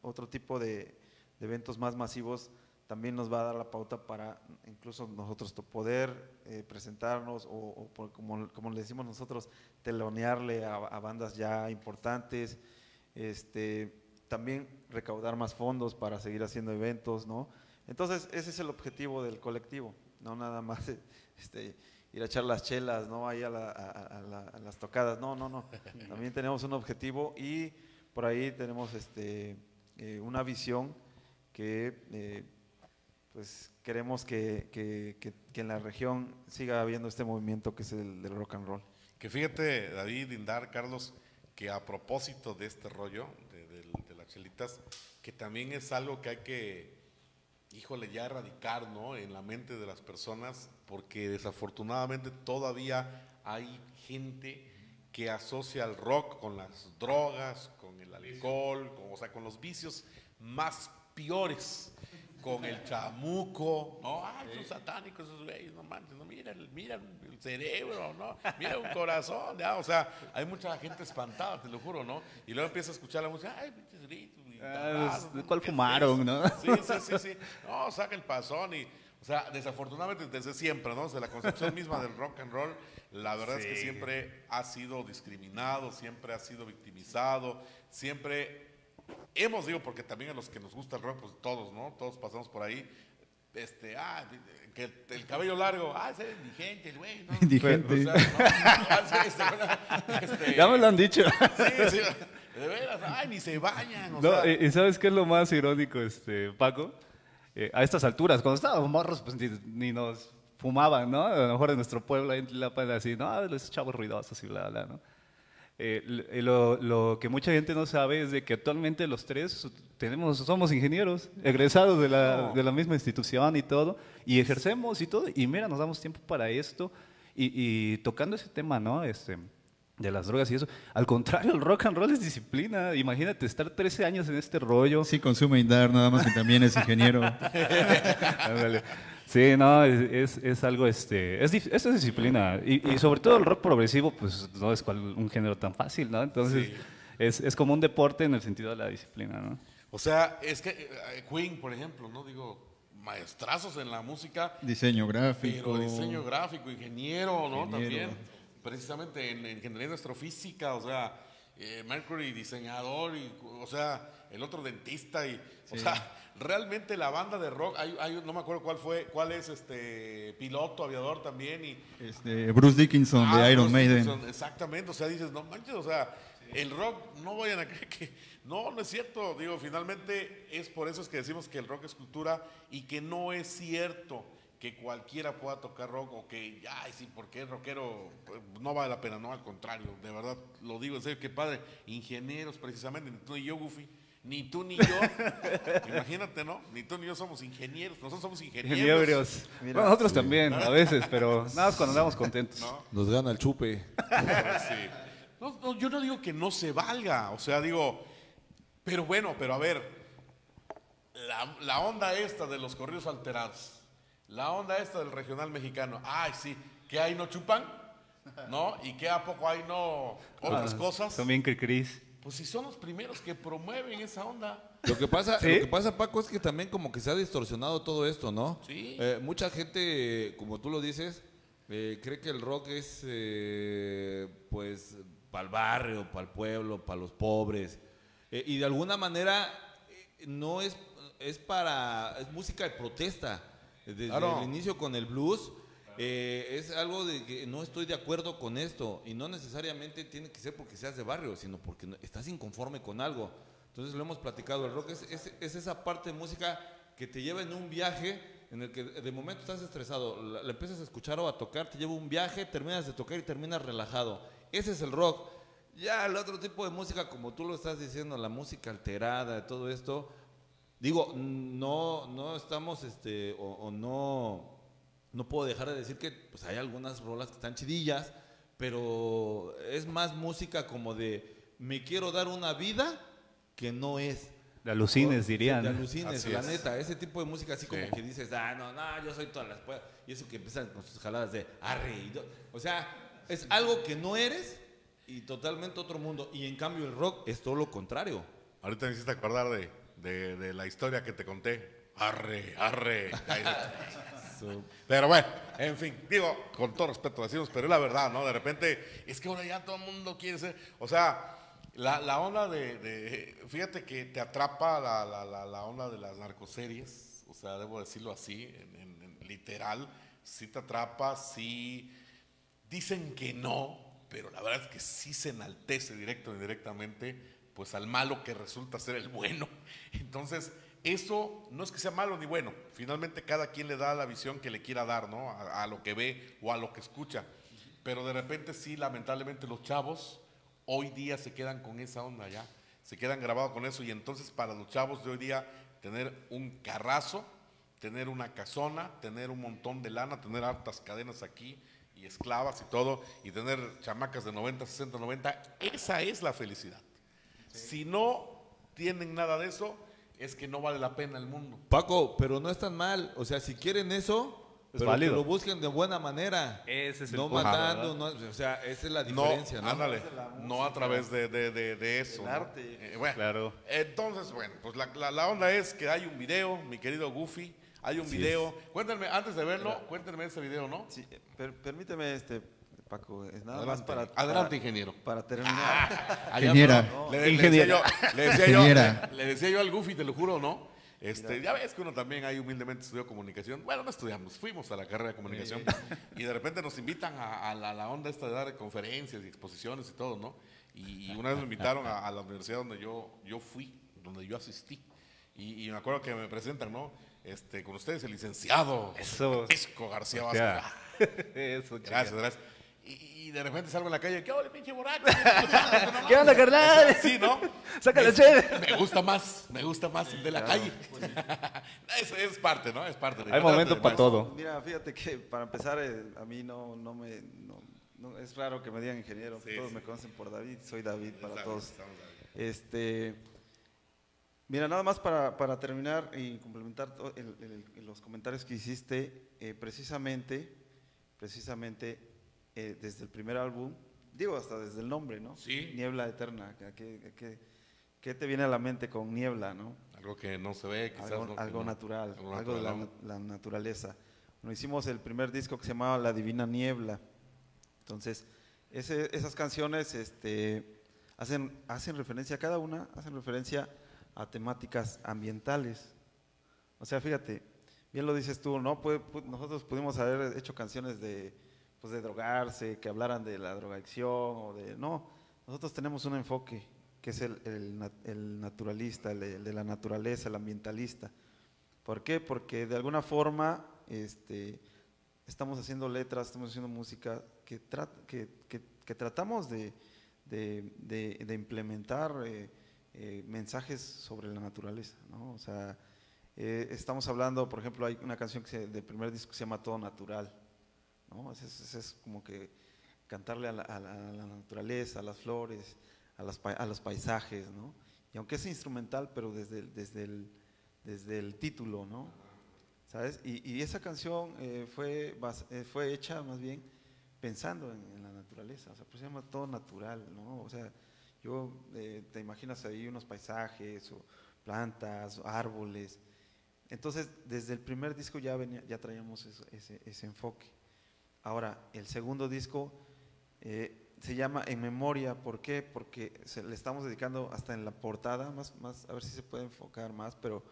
otro tipo de, de eventos más masivos, también nos va a dar la pauta para incluso nosotros poder eh, presentarnos o, o por- como, como le decimos nosotros, telonearle a, a bandas ya importantes, este, también recaudar más fondos para seguir haciendo eventos, ¿no? Entonces, ese es el objetivo del colectivo, no nada más este, ir a echar las chelas, ¿no? Ahí a, la- a- a la- a las tocadas, no, no, no. También tenemos un objetivo y por ahí tenemos este, eh, una visión que eh, pues queremos que, que- que- que en la región siga habiendo este movimiento que es el del rock and roll. Que fíjate, David, Indar, Carlos, que a propósito de este rollo, de, de- de las chelitas, que también es algo que hay que, híjole, ya erradicar, ¿no? En la mente de las personas, porque desafortunadamente todavía hay gente que asocia el rock con las drogas, alcohol, con- o sea, con los vicios más peores, con el chamuco, no, ah, esos satánicos, esos güeyes, no manches, no, mira, el- mira el cerebro, no, mira un corazón, ya, o sea, hay mucha gente espantada, te lo juro, ¿no? Y luego empieza a escuchar la música, ay, pinches gritos, y Ah, ¿de cuál fumaron, feo". no? Sí, sí, sí, sí, no, saca el pasón y, o sea, desafortunadamente desde siempre, ¿no? Desde la concepción misma del rock and roll, la verdad es que siempre ha sido discriminado, siempre ha sido victimizado, siempre hemos, digo, porque también a los que nos gusta el rock, pues todos, ¿no? Todos pasamos por ahí. Este, ah, que el, el cabello largo, ah, ese es indigente, el güey, ¿no? Indigente. O sea, no, ah, sí, este, bueno, este, Ya me lo han dicho. Sí, sí, de veras, ay, ni se bañan, o No, sea, y, y ¿sabes qué es lo más irónico, este, Paco? Eh, a estas alturas, cuando estábamos morros, pues ni, ni nos fumaban, ¿no? A lo mejor en nuestro pueblo, en Tlalpan, así, no, los chavos ruidosos y bla, bla, ¿no? Eh, l- lo, lo que mucha gente no sabe es de que actualmente los tres tenemos, somos ingenieros, egresados de la, de la misma institución y todo, y ejercemos y todo, y mira, nos damos tiempo para esto, y, y tocando ese tema, ¿no? Este, de las drogas y eso. Al contrario, el rock and roll es disciplina. Imagínate estar 13 años en este rollo. Sí consume Indar, nada más que también es ingeniero. Sí, no, es, es, es algo, este, es, es disciplina. Y, y sobre todo el rock progresivo, pues no es cual- un género tan fácil, ¿no? Entonces, Sí. es, es como un deporte en el sentido de la disciplina, ¿no? O sea, es que eh, Queen, por ejemplo, ¿no? Digo, maestrazos en la música, Diseño gráfico. pero diseño gráfico, ingeniero, ¿no? Ingeniero. También. precisamente en, en ingeniería astrofísica, o sea, eh, Mercury diseñador, y, o sea, el otro dentista, y, o sea, realmente la banda de rock, hay, hay- no me acuerdo cuál fue, cuál es este piloto, aviador también, y Este, Bruce Dickinson Ah, de Iron Bruce Maiden. Dickinson, exactamente, o sea, dices, no manches, o sea, el rock, no vayan a creer que, no, no es cierto, digo, finalmente es por eso es que decimos que el rock es cultura y que no es cierto que cualquiera pueda tocar rock o que, ay, sí, porque es rockero, no vale la pena, no, al contrario, de verdad, lo digo en serio, qué padre, ingenieros precisamente, tú ni yo, Goofy, ni tú ni yo, imagínate, ¿no? Ni tú ni yo somos ingenieros, nosotros somos ingenieros. Ingenieros. Mira. Bueno, nosotros también, a veces, pero nada más cuando andamos contentos. ¿no? Nos gana el chupe. Sí. No, no, yo no digo que no se valga, o sea, digo, pero bueno, pero a ver, la, la onda esta de los corridos alterados, la onda esta del regional mexicano, ay, sí, que ahí no chupan, ¿no? Y que a poco hay no otras Ah, cosas. Son bien cris Pues si son los primeros que promueven esa onda. Lo que pasa, ¿Sí? lo que pasa, Paco, es que también como que se ha distorsionado todo esto, ¿no? Sí. Eh, mucha gente, como tú lo dices, eh, cree que el rock es, eh, pues, para el barrio, para el pueblo, para los pobres. Eh, y de alguna manera eh, no es, es para, es música de protesta. Desde Claro. el inicio con el blues, eh, es algo de que no estoy de acuerdo con esto. Y no necesariamente tiene que ser porque seas de barrio, sino porque estás inconforme con algo. Entonces lo hemos platicado, el rock es, es- es esa parte de música que te lleva en un viaje en el que de momento estás estresado, la, empiezas a escuchar o a tocar, te lleva un viaje, terminas de tocar y terminas relajado. Ese es el rock. Ya el otro tipo de música, como tú lo estás diciendo, la música alterada, todo esto, digo, no, no estamos, este, o no, no puedo dejar de decir que pues hay algunas rolas que están chidillas, pero es más música como de me quiero dar una vida que no es. De alucines, De dirían. alucines, Así la es. neta, ese tipo de música así como Sí. que dices, ah, no, no, yo soy todas las puedas. Y eso que empiezan con sus jaladas de arre. y do- O sea, es algo que no eres y totalmente otro mundo. Y en cambio el rock es todo lo contrario. Ahorita me hiciste acordar de, de- de la historia que te conté. Arre, arre. Pero bueno, en fin, digo, con todo respeto decimos, pero es la verdad, ¿no? De repente, es que ahora ya todo el mundo quiere ser, o sea, la, la onda de, fíjate que te atrapa la, la- la- onda de las narcoseries, o sea, debo decirlo así, en literal, sí te atrapa, sí, dicen que no, pero la verdad es que sí se enaltece directo o indirectamente, pues al malo que resulta ser el bueno. Entonces, eso no es que sea malo ni bueno, finalmente cada quien le da la visión que le quiera dar, ¿no? A, a lo que ve o a lo que escucha. Pero de repente sí, lamentablemente los chavos hoy día se quedan con esa onda ya, se quedan grabados con eso y entonces para los chavos de hoy día tener un carrazo, tener una casona, tener un montón de lana, tener hartas cadenas aquí y esclavas y todo, y tener chamacas de 90, 60, 90, esa es la felicidad. Si no tienen nada de eso, es que no vale la pena el mundo. Paco, pero no es tan mal. O sea, si quieren eso, Es pero válido. que lo busquen de buena manera. Ese es el no punto, matando, no, o sea, esa es la No, diferencia, ¿no? ándale, de la no a través de, de- de- de eso. El ¿no? arte. Eh, bueno, Claro. Entonces, bueno, pues la, la- la onda es que hay un video, mi querido Goofy, hay un video. Cuéntenme, antes de verlo, cuéntenme ese video, ¿no? Sí, eh, per- permíteme, este, Paco, es nada Adelante, más para, adelante, para- ingeniero. para terminar. Allá, Ingeniera. no, Le, le decía Ingeniera. yo, le, decía yo, Ingeniera. le decía yo al Goofy, te lo juro, ¿no? Este, ya ves que uno también ahí humildemente estudió comunicación. Bueno, no estudiamos, fuimos a la carrera de comunicación y de repente nos invitan a, a la, la onda esta de dar conferencias y exposiciones y todo, ¿no? Y, y una vez me invitaron a, a la universidad donde yo, yo fui, donde yo asistí. Y, y me acuerdo que me presentan, ¿no? Este, con ustedes el licenciado Eso. Francisco García Vázquez. Eso. Gracias, gracias. Y, de repente salgo en la calle, ¿qué onda, pinche borracho? ¿Qué onda, carnal? Sí, ¿no? Saca la Me- cheve. Me gusta más, me gusta más el de la calle. es, es parte, ¿no? Es parte. de Hay momento para todo. Mira, fíjate que para empezar, eh, a mí no, no me. no- no- es raro que me digan ingeniero. Sí, todos sí. me conocen por David. Soy David para Estamos- todos. Este. Mira, nada más para, para terminar y complementar to- el- el- los comentarios que hiciste, eh, precisamente, precisamente eh, desde el primer álbum, digo hasta desde el nombre, ¿no? Sí. Niebla Eterna. ¿a ¿Qué, qué- qué te viene a la mente con niebla, no? Algo que no se ve, quizás. algo, ¿no? Algo no- natural, algo algo de la, natural, na- la naturaleza. Nos hicimos el primer disco que se llamaba La Divina Niebla. Entonces, ese- esas canciones este, hacen, hacen referencia, cada una hacen referencia a temáticas ambientales. O sea, fíjate, bien lo dices tú, ¿no? Nosotros pudimos haber hecho canciones de, pues, de drogarse, que hablaran de la drogadicción o de... No, nosotros tenemos un enfoque que es el, el nat- el naturalista, el, de la naturaleza, el ambientalista. ¿Por qué? Porque de alguna forma este, estamos haciendo letras, estamos haciendo música que, trat- que, tratamos de, implementar eh, eh, mensajes sobre la naturaleza. ¿no? O sea, eh, estamos hablando, por ejemplo, hay una canción del primer disco que se llama Todo Natural. Es, como que cantarle a la, naturaleza, a las flores, a, los paisajes. ¿no? Y aunque es instrumental, pero desde el, título, ¿no? ¿Sabes? Y, esa canción eh, fue, eh, fue hecha más bien pensando en, la naturaleza, o sea, pues se llama todo natural, ¿no? O sea, yo, eh, te imaginas ahí unos paisajes o plantas, árboles. Entonces, desde el primer disco ya, venía, ya traíamos ese, ese enfoque. Ahora, el segundo disco eh, se llama En Memoria, ¿por qué? Porque se, le estamos dedicando hasta en la portada, más, más, a ver si se puede enfocar más, pero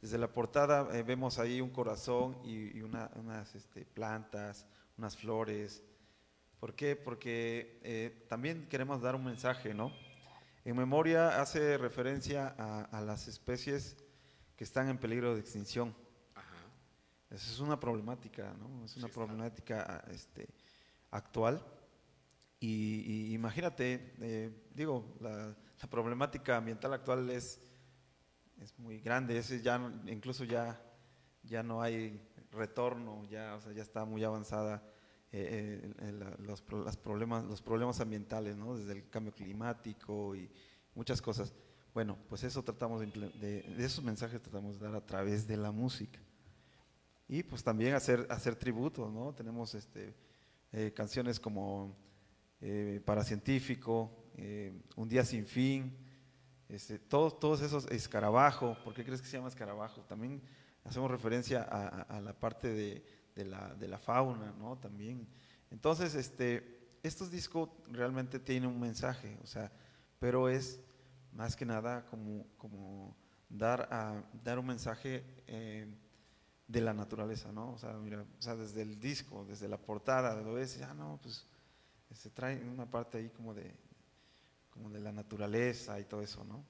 desde la portada eh, vemos ahí un corazón y, una- unas este, plantas, unas flores. ¿Por qué? Porque eh, también queremos dar un mensaje, ¿no? En memoria hace referencia a las especies que están en peligro de extinción. Esa es una problemática, ¿no? Es una problemática este, actual. Y, y imagínate, eh, digo, la, la problemática ambiental actual es, es muy grande, ese ya incluso ya, ya no hay retorno, ya, o sea, ya está muy avanzada eh, eh, la- los, las problemas, los problemas ambientales, ¿no? desde el cambio climático y muchas cosas. Bueno, pues eso tratamos de, imple- de, de esos mensajes tratamos de dar a través de la música. Y pues también hacer, hacer tributos, ¿no? Tenemos este, eh, canciones como eh, Paracientífico, eh, Un Día Sin Fin, este, todos, todos esos, Escarabajo, ¿por qué crees que se llama Escarabajo? También hacemos referencia a, a- a la parte de, de la, de la fauna, ¿no? También. Entonces, este, estos discos realmente tienen un mensaje, o sea, pero es más que nada como, como dar, a, dar un mensaje eh, de la naturaleza, ¿no? O sea, mira, o sea, desde el disco, desde la portada, lo ves, y, ah, no, pues se trae una parte ahí como de, como de la naturaleza y todo eso, ¿no?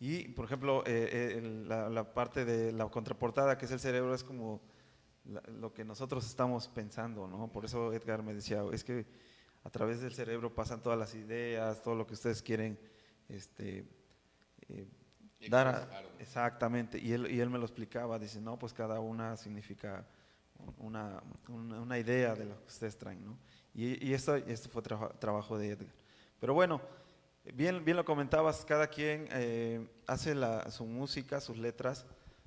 Y, por ejemplo, eh, eh, la, parte de la contraportada, que es el cerebro, es como lo que nosotros estamos pensando, ¿no? Por eso Edgar me decía, es que a través del cerebro pasan todas las ideas, todo lo que ustedes quieren este, eh, dar. a- exactamente, y él, y él me lo explicaba, dice, no, pues cada una significa una, una, una idea de lo que ustedes traen, ¿no? Y, y esto, esto fue trabajo trabajo de Edgar. Pero bueno, bien, bien lo comentabas, cada quien eh, hace la, su música, sus letras,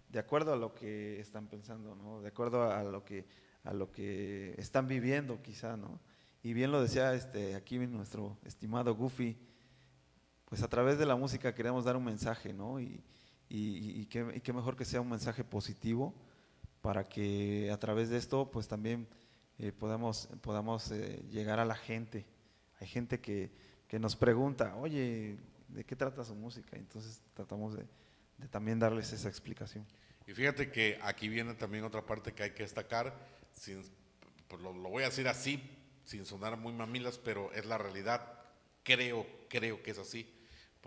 de acuerdo a lo que están pensando, ¿no? De acuerdo a lo que, a lo que están viviendo quizá, ¿no? Y bien lo decía este, aquí nuestro estimado Goofy, pues a través de la música queremos dar un mensaje, ¿no? Y, y, y qué, y qué mejor que sea un mensaje positivo para que a través de esto pues también eh, podamos, podamos eh, llegar a la gente. Hay gente que, que nos pregunta, oye, ¿de qué trata su música? Entonces tratamos de, de también darles esa explicación. Y fíjate que aquí viene también otra parte que hay que destacar, sin, pues lo, lo voy a decir así, sin sonar muy mamilas, pero es la realidad. Creo, creo que es así.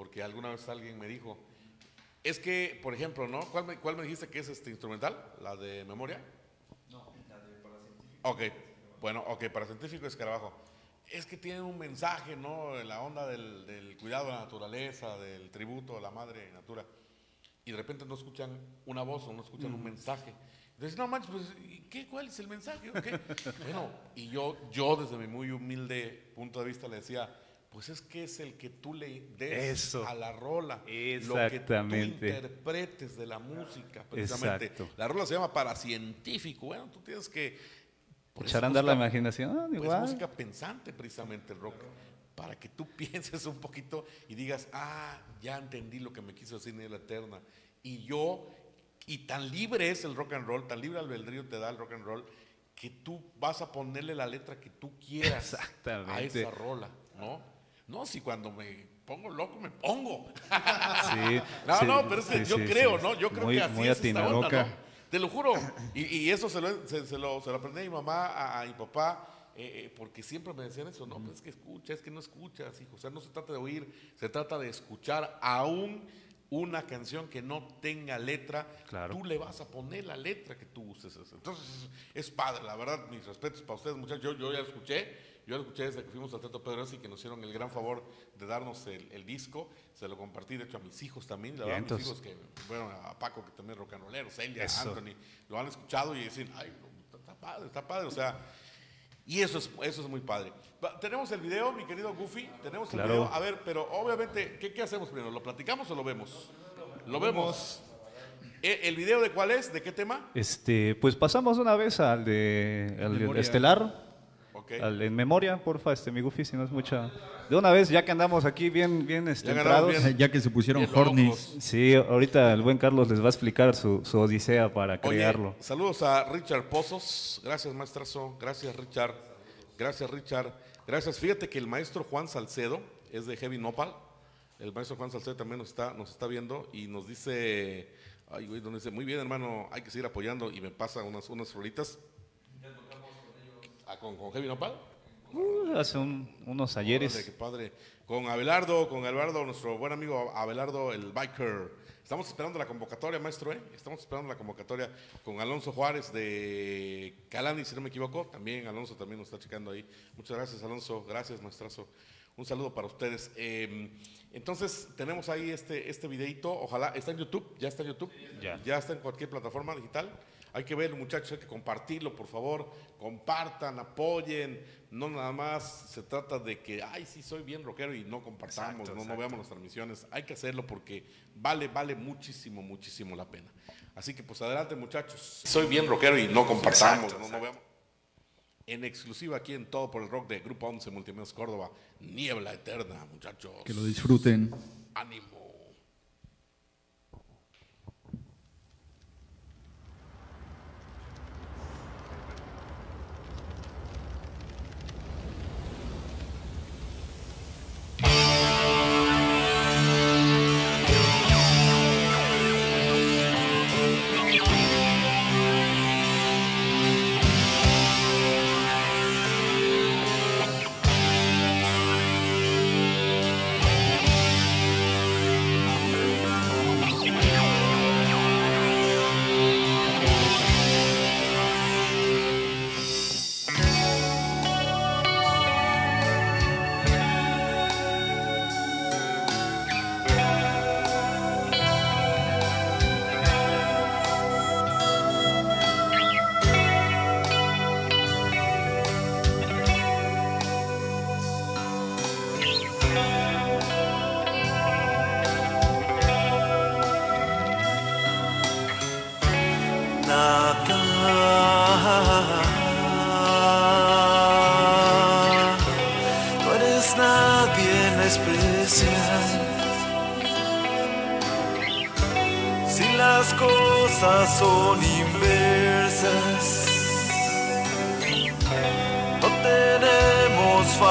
Porque alguna vez alguien me dijo, es que, por ejemplo, ¿no? ¿Cuál me, cuál me dijiste que es este instrumental? ¿La de memoria? No, la de paracientífico. Ok, bueno, ok, para científico escarabajo. Es que tienen un mensaje, ¿no? La onda del, del cuidado de la naturaleza, del tributo a la madre natura y de repente no escuchan una voz o no escuchan un mensaje. Entonces, no manches, pues, ¿y qué? ¿Cuál es el mensaje? ¿O qué? bueno, y yo, yo desde mi muy humilde punto de vista le decía, pues es que es el que tú le des Eso. a la rola, lo que Exactamente. tú interpretes de la música, precisamente. Exacto. La rola se llama para científico, bueno, tú tienes que... por eso Echar a andar la imaginación, pues igual. música pensante precisamente el rock, para que tú pienses un poquito y digas, ah, ya entendí lo que me quiso decir Neil Eterna. Y yo, y tan libre es el rock and roll, tan libre albedrío te da el rock and roll, que tú vas a ponerle la letra que tú quieras a Exactamente. esa rola, ¿no? No, si cuando me pongo loco me pongo. Sí, No, sí, no, pero es que sí, yo creo. ¿no? Yo creo Muy- que así muy es esta onda. ¿no? Te lo juro. Y, y eso se lo, se, se lo, se lo aprendí a mi mamá, a, a mi papá, eh, eh, porque siempre me decían eso, no, pues es que escucha, es que no escuchas, hijo. O sea, no se trata de oír, se trata de escuchar aún una canción que no tenga letra. Claro. Tú le vas a poner la letra que tú uses. Entonces, es, es padre, la verdad, mis respetos para ustedes, muchachos. Yo, yo ya lo escuché. Yo lo escuché desde que fuimos al Teatro Pedro y que nos hicieron el gran favor de darnos el, el disco. Se lo compartí, de hecho, a mis hijos también. La verdad, a mis hijos que, bueno, a Paco, que también es rock and rollero, Celia, Eso. Anthony, lo han escuchado y dicen, ay, está, está padre, está padre. O sea, y eso es, eso es muy padre. Tenemos el video, mi querido Goofy. Tenemos el Claro. video. A ver, pero obviamente, ¿qué, qué hacemos primero? ¿Lo platicamos o lo vemos? Lo vemos. ¿E- ¿El video de cuál es? ¿De qué tema? Este, pues pasamos una vez al de, al de Memoria. Estelar, Al- en memoria, porfa, este, mi Goofy, si no es mucha. De una vez, ya que andamos aquí bien, bien este, Ya ganamos entrados. bien. Ya que se pusieron hornies. Sí, ahorita el buen Carlos les va a explicar su, su odisea para Oye, crearlo. saludos a Richard Pozos. Gracias, maestrazo. Gracias, Richard. Gracias, Richard. Gracias. Fíjate que el maestro Juan Salcedo es de Heavy Nopal. El maestro Juan Salcedo también nos está, nos está viendo y nos dice, ay, güey, donde dice, muy bien, hermano, hay que seguir apoyando y me pasa unas, unas rolitas. Ah, ¿Con, con Heavy Nopal? Uh, hace un- unos ayeres. Órale, qué padre. Con Abelardo, con Abelardo, nuestro buen amigo Abelardo, el biker. Estamos esperando la convocatoria, maestro, ¿eh? Estamos esperando la convocatoria con Alonso Juárez de Calani, si no me equivoco. También Alonso también nos está checando ahí. Muchas gracias, Alonso. Gracias, maestrazo. Un saludo para ustedes. Eh, entonces, tenemos ahí este, este videito. Ojalá, ¿está en YouTube? ¿Ya está en YouTube? Ya. Ya está en cualquier plataforma digital. Hay que verlo, muchachos, hay que compartirlo, por favor. Compartan, apoyen. No nada más se trata de que, ay, sí, soy bien rockero y no compartamos, Exacto, no, no exacto. veamos las transmisiones. Hay que hacerlo porque vale, vale muchísimo, muchísimo la pena. Así que, pues adelante, muchachos. Soy bien rockero y no compartamos, no, no veamos. En exclusiva aquí en Todo por el Rock de Grupo 11 Multimedios Córdoba. Niebla eterna, muchachos. Que lo disfruten. Ánimo.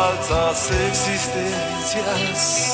Falsas existencias.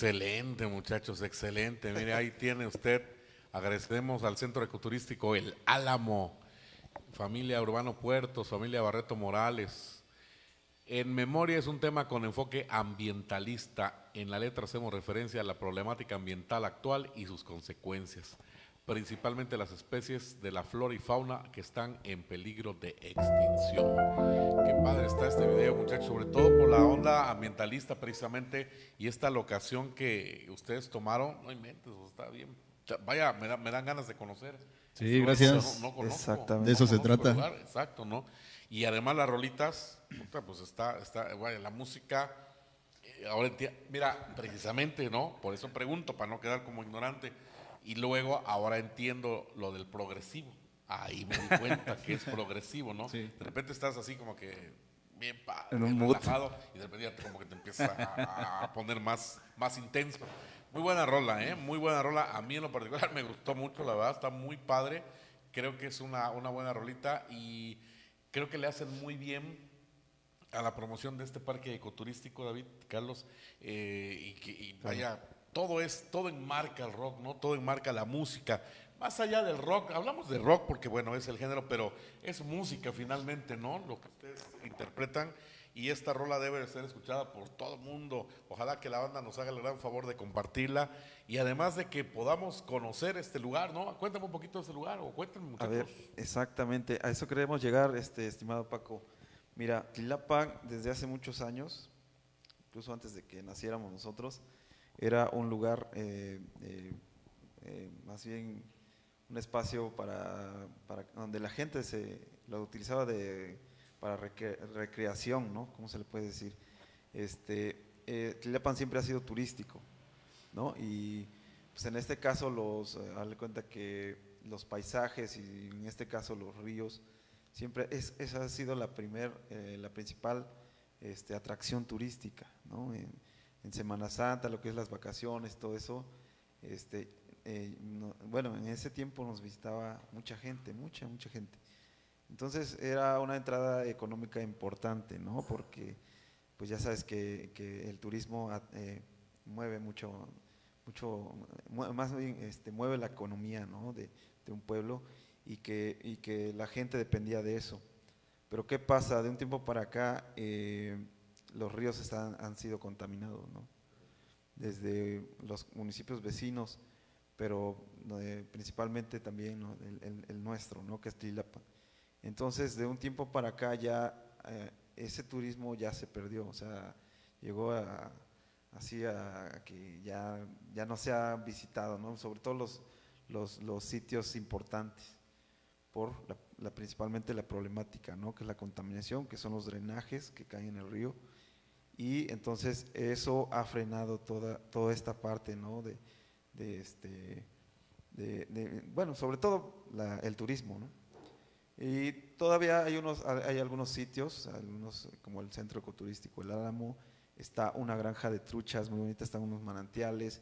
Excelente, muchachos, excelente. Mire, ahí tiene usted. Agradecemos al Centro Ecoturístico El Álamo, familia Urbano Puertos, familia Barreto Morales. En memoria es un tema con enfoque ambientalista. En la letra hacemos referencia a la problemática ambiental actual y sus consecuencias, principalmente las especies de la flora y fauna que están en peligro de extinción. Qué padre está este video, muchachos, sobre todo por la onda ambientalista precisamente y esta locación que ustedes tomaron. No inventes, está bien. Vaya, me, da- me dan ganas de conocer. Sí, gracias. No, no conozco, Exactamente. De eso no se trata. lugar, exacto, ¿no? Y además las rolitas, puta, pues está, está, vaya, la música, eh, ahora mira, precisamente, ¿no? Por eso pregunto, para no quedar como ignorante. Y luego ahora entiendo lo del progresivo. Ahí me di cuenta que es progresivo, ¿no? Sí. De repente estás así como que bien padre, En un relajado, y de repente ya como que te empieza a, a poner más, más intenso. Muy buena rola, ¿eh? Muy buena rola. A mí en lo particular me gustó mucho, la verdad, está muy padre. Creo que es una, una buena rolita y creo que le hacen muy bien a la promoción de este parque ecoturístico, David, Carlos, eh, y que y vaya, todo es, todo enmarca el rock, ¿no? Todo enmarca la música. Más allá del rock, hablamos de rock porque, bueno, es el género, pero es música finalmente, ¿no? Lo que ustedes interpretan y esta rola debe de ser escuchada por todo el mundo. Ojalá que la banda nos haga el gran favor de compartirla y además de que podamos conocer este lugar, ¿no? Cuéntame un poquito de este lugar o cuéntame, A muchachos. ver, exactamente, a eso queremos llegar, este estimado Paco. Mira, Tlilapan desde hace muchos años, incluso antes de que naciéramos nosotros, era un lugar, eh, eh, eh, más bien un espacio para, donde la gente se lo utilizaba de, para recre- recreación, ¿no? ¿Cómo se le puede decir? Este, eh, siempre ha sido turístico, ¿no? Y pues en este caso los, eh, hazle cuenta que los paisajes y en este caso los ríos, siempre es, esa ha sido la primer, la principal este, atracción turística, ¿no? En, en Semana Santa, lo que es las vacaciones, todo eso, este, eh, no- bueno, en ese tiempo nos visitaba mucha gente, mucha, mucha gente. Entonces era una entrada económica importante, ¿no? Porque pues ya sabes que, el turismo ah, eh, mueve mucho, mucho, más bien este, mueve la economía, ¿no? De, de un pueblo y que, y que la gente dependía de eso. Pero ¿qué pasa? De un tiempo para acá eh, los ríos están, han sido contaminados. Desde los municipios vecinos, pero eh, principalmente también el, nuestro, ¿no? Que es Tlilapan. Entonces, de un tiempo para acá ya eh, ese turismo ya se perdió, o sea, llegó a, así a que ya, ya no se ha visitado, ¿no? Sobre todo los, los, los sitios importantes, por la, la- principalmente la problemática, ¿no? Que es la contaminación, que son los drenajes que caen en el río. Y entonces eso ha frenado toda, toda esta parte, ¿no? De, este, bueno, sobre todo el turismo, ¿no? Y todavía hay, unos, hay algunos sitios, algunos como el Centro Ecoturístico El Álamo, está una granja de truchas muy bonita, están unos manantiales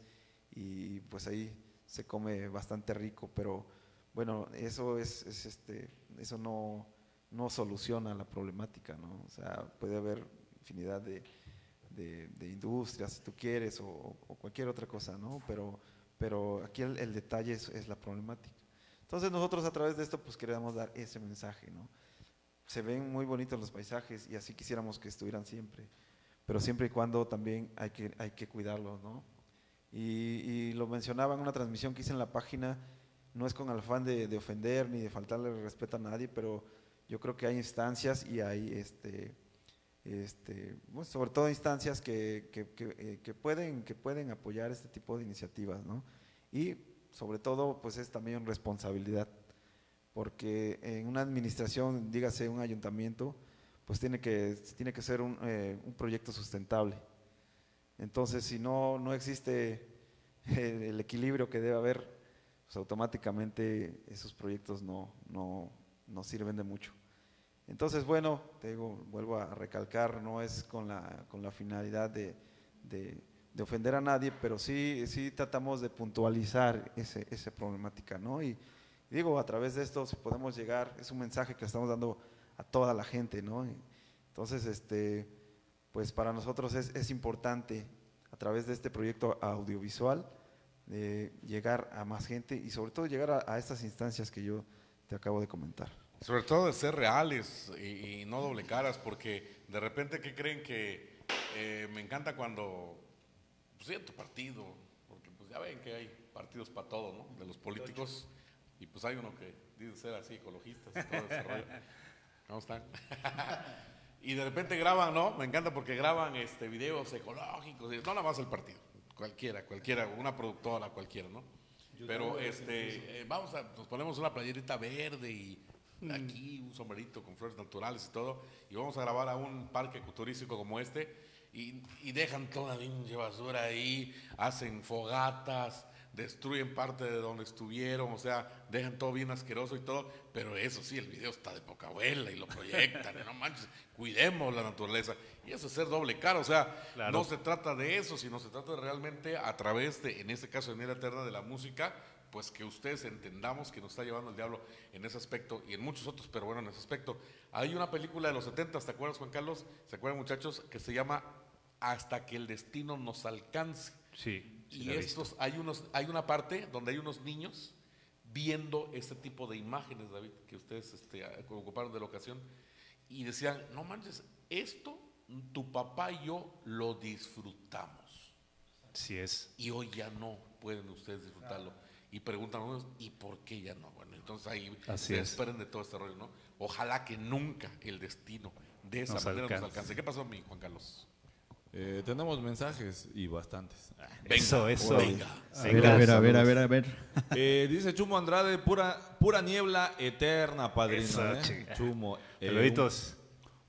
y pues ahí se come bastante rico, pero bueno, eso es, es, este, eso no, no soluciona la problemática, ¿no? O sea, puede haber infinidad de, de, de industrias, si tú quieres, o, o cualquier otra cosa, ¿no? Pero, pero aquí el, el detalle es, es la problemática. Entonces nosotros a través de esto pues queremos dar ese mensaje, ¿no? Se ven muy bonitos los paisajes y así quisiéramos que estuvieran siempre, pero siempre y cuando también hay que, hay que cuidarlos, ¿no? Y, y lo mencionaba en una transmisión que hice en la página, no es con el afán de, de ofender ni de faltarle respeto a nadie, pero yo creo que hay instancias y hay, este, este, sobre todo instancias eh, que pueden, que pueden apoyar este tipo de iniciativas. Y sobre todo, pues es también responsabilidad, porque en una administración, dígase un ayuntamiento, pues tiene que, tiene que ser un, eh, proyecto sustentable. Entonces, si no, no existe el, el equilibrio que debe haber, pues automáticamente esos proyectos no, no, no sirven de mucho. Entonces, bueno, te digo, vuelvo a recalcar, no es con la, con la finalidad de, de, de ofender a nadie, pero sí, sí tratamos de puntualizar ese, esa problemática, ¿no? Y digo, a través de esto, si podemos llegar, es un mensaje que estamos dando a toda la gente, ¿no? Entonces, este, pues para nosotros es, es importante, a través de este proyecto audiovisual, eh, llegar a más gente y sobre todo llegar a estas instancias que yo te acabo de comentar. Sobre todo de ser reales y, y no doble caras, porque de repente, ¿qué creen que eh, me encanta cuando, pues sí, en tu partido, porque pues ya ven que hay partidos para todo, ¿no? De los políticos, y pues hay uno que dice ser así, ecologistas y todo ese rollo. ¿Cómo están? y de repente graban, ¿no? Me encanta porque graban este videos ecológicos, y no nada más el partido, cualquiera, cualquiera, una productora, cualquiera, ¿no? Pero este, eh, vamos a, nos ponemos una playerita verde y aquí un sombrerito con flores naturales y todo, y vamos a grabar a un parque turístico como este, y, y dejan toda la pinche basura ahí, hacen fogatas, destruyen parte de donde estuvieron, o sea, dejan todo bien asqueroso y todo, pero eso sí, el video está de poca abuela y lo proyectan, y no manches, cuidemos la naturaleza. Y eso es ser doble cara, o sea, Claro. no se trata de eso, sino se trata de realmente a través de, en este caso, de Niera Eterna, de la música, pues que ustedes entendamos que nos está llevando el diablo en ese aspecto y en muchos otros, pero bueno, en ese aspecto. Hay una película de los 70, ¿te acuerdas, Juan Carlos? ¿Se acuerdan, muchachos? Que se llama Hasta que el destino nos alcance. Sí. sí Y estos, hay, unos, hay una parte donde hay unos niños viendo este tipo de imágenes, David, que ustedes este, ocuparon de la ocasión, y decían, no manches, esto tu papá y yo lo disfrutamos, Sí es. y hoy ya no pueden ustedes disfrutarlo. Y preguntan unos, ¿y por qué ya no? Bueno, entonces ahí Así se es. esperen de todo este rollo, ¿no? Ojalá que nunca el destino de esa Nos manera nos alcance. ¿Qué pasó, mi Juan Carlos? Eh, tenemos mensajes y bastantes. eso, eso. venga. A ver, a ver, a ver, a ver, a ver. Eh, dice Chumo Andrade, pura, pura niebla eterna, padrino. Eso, ¿eh? Chumo. Eh.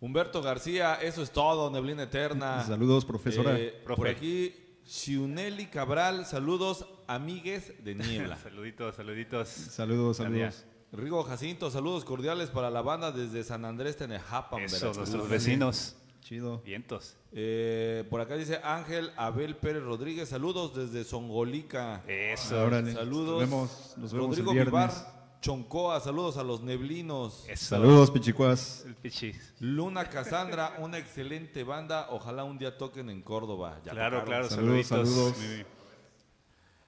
Humberto García, eso es todo, neblina eterna. Saludos, profesora. Eh, Profe. por aquí, Xiuneli Cabral, saludos, amigues de niebla. Saluditos, saluditos. Saludos, saludos. Rigo Jacinto, saludos cordiales para la banda desde San Andrés Tenejapan, Eso, Veracruz. nuestros vecinos. Chido. Vientos. Eh, por acá dice Ángel Abel Pérez Rodríguez, saludos desde Songolica. Eso. Órale. Saludos. Nos vemos, nos vemos Rodrigo el viernes. Vivar, Choncoa, saludos a los neblinos. Eso. Saludos, pichicuas. El pichis. Luna Casandra, una excelente banda. Ojalá un día toquen en Córdoba. Ya Claro, tocaron. claro. Saludos, Saluditos. saludos.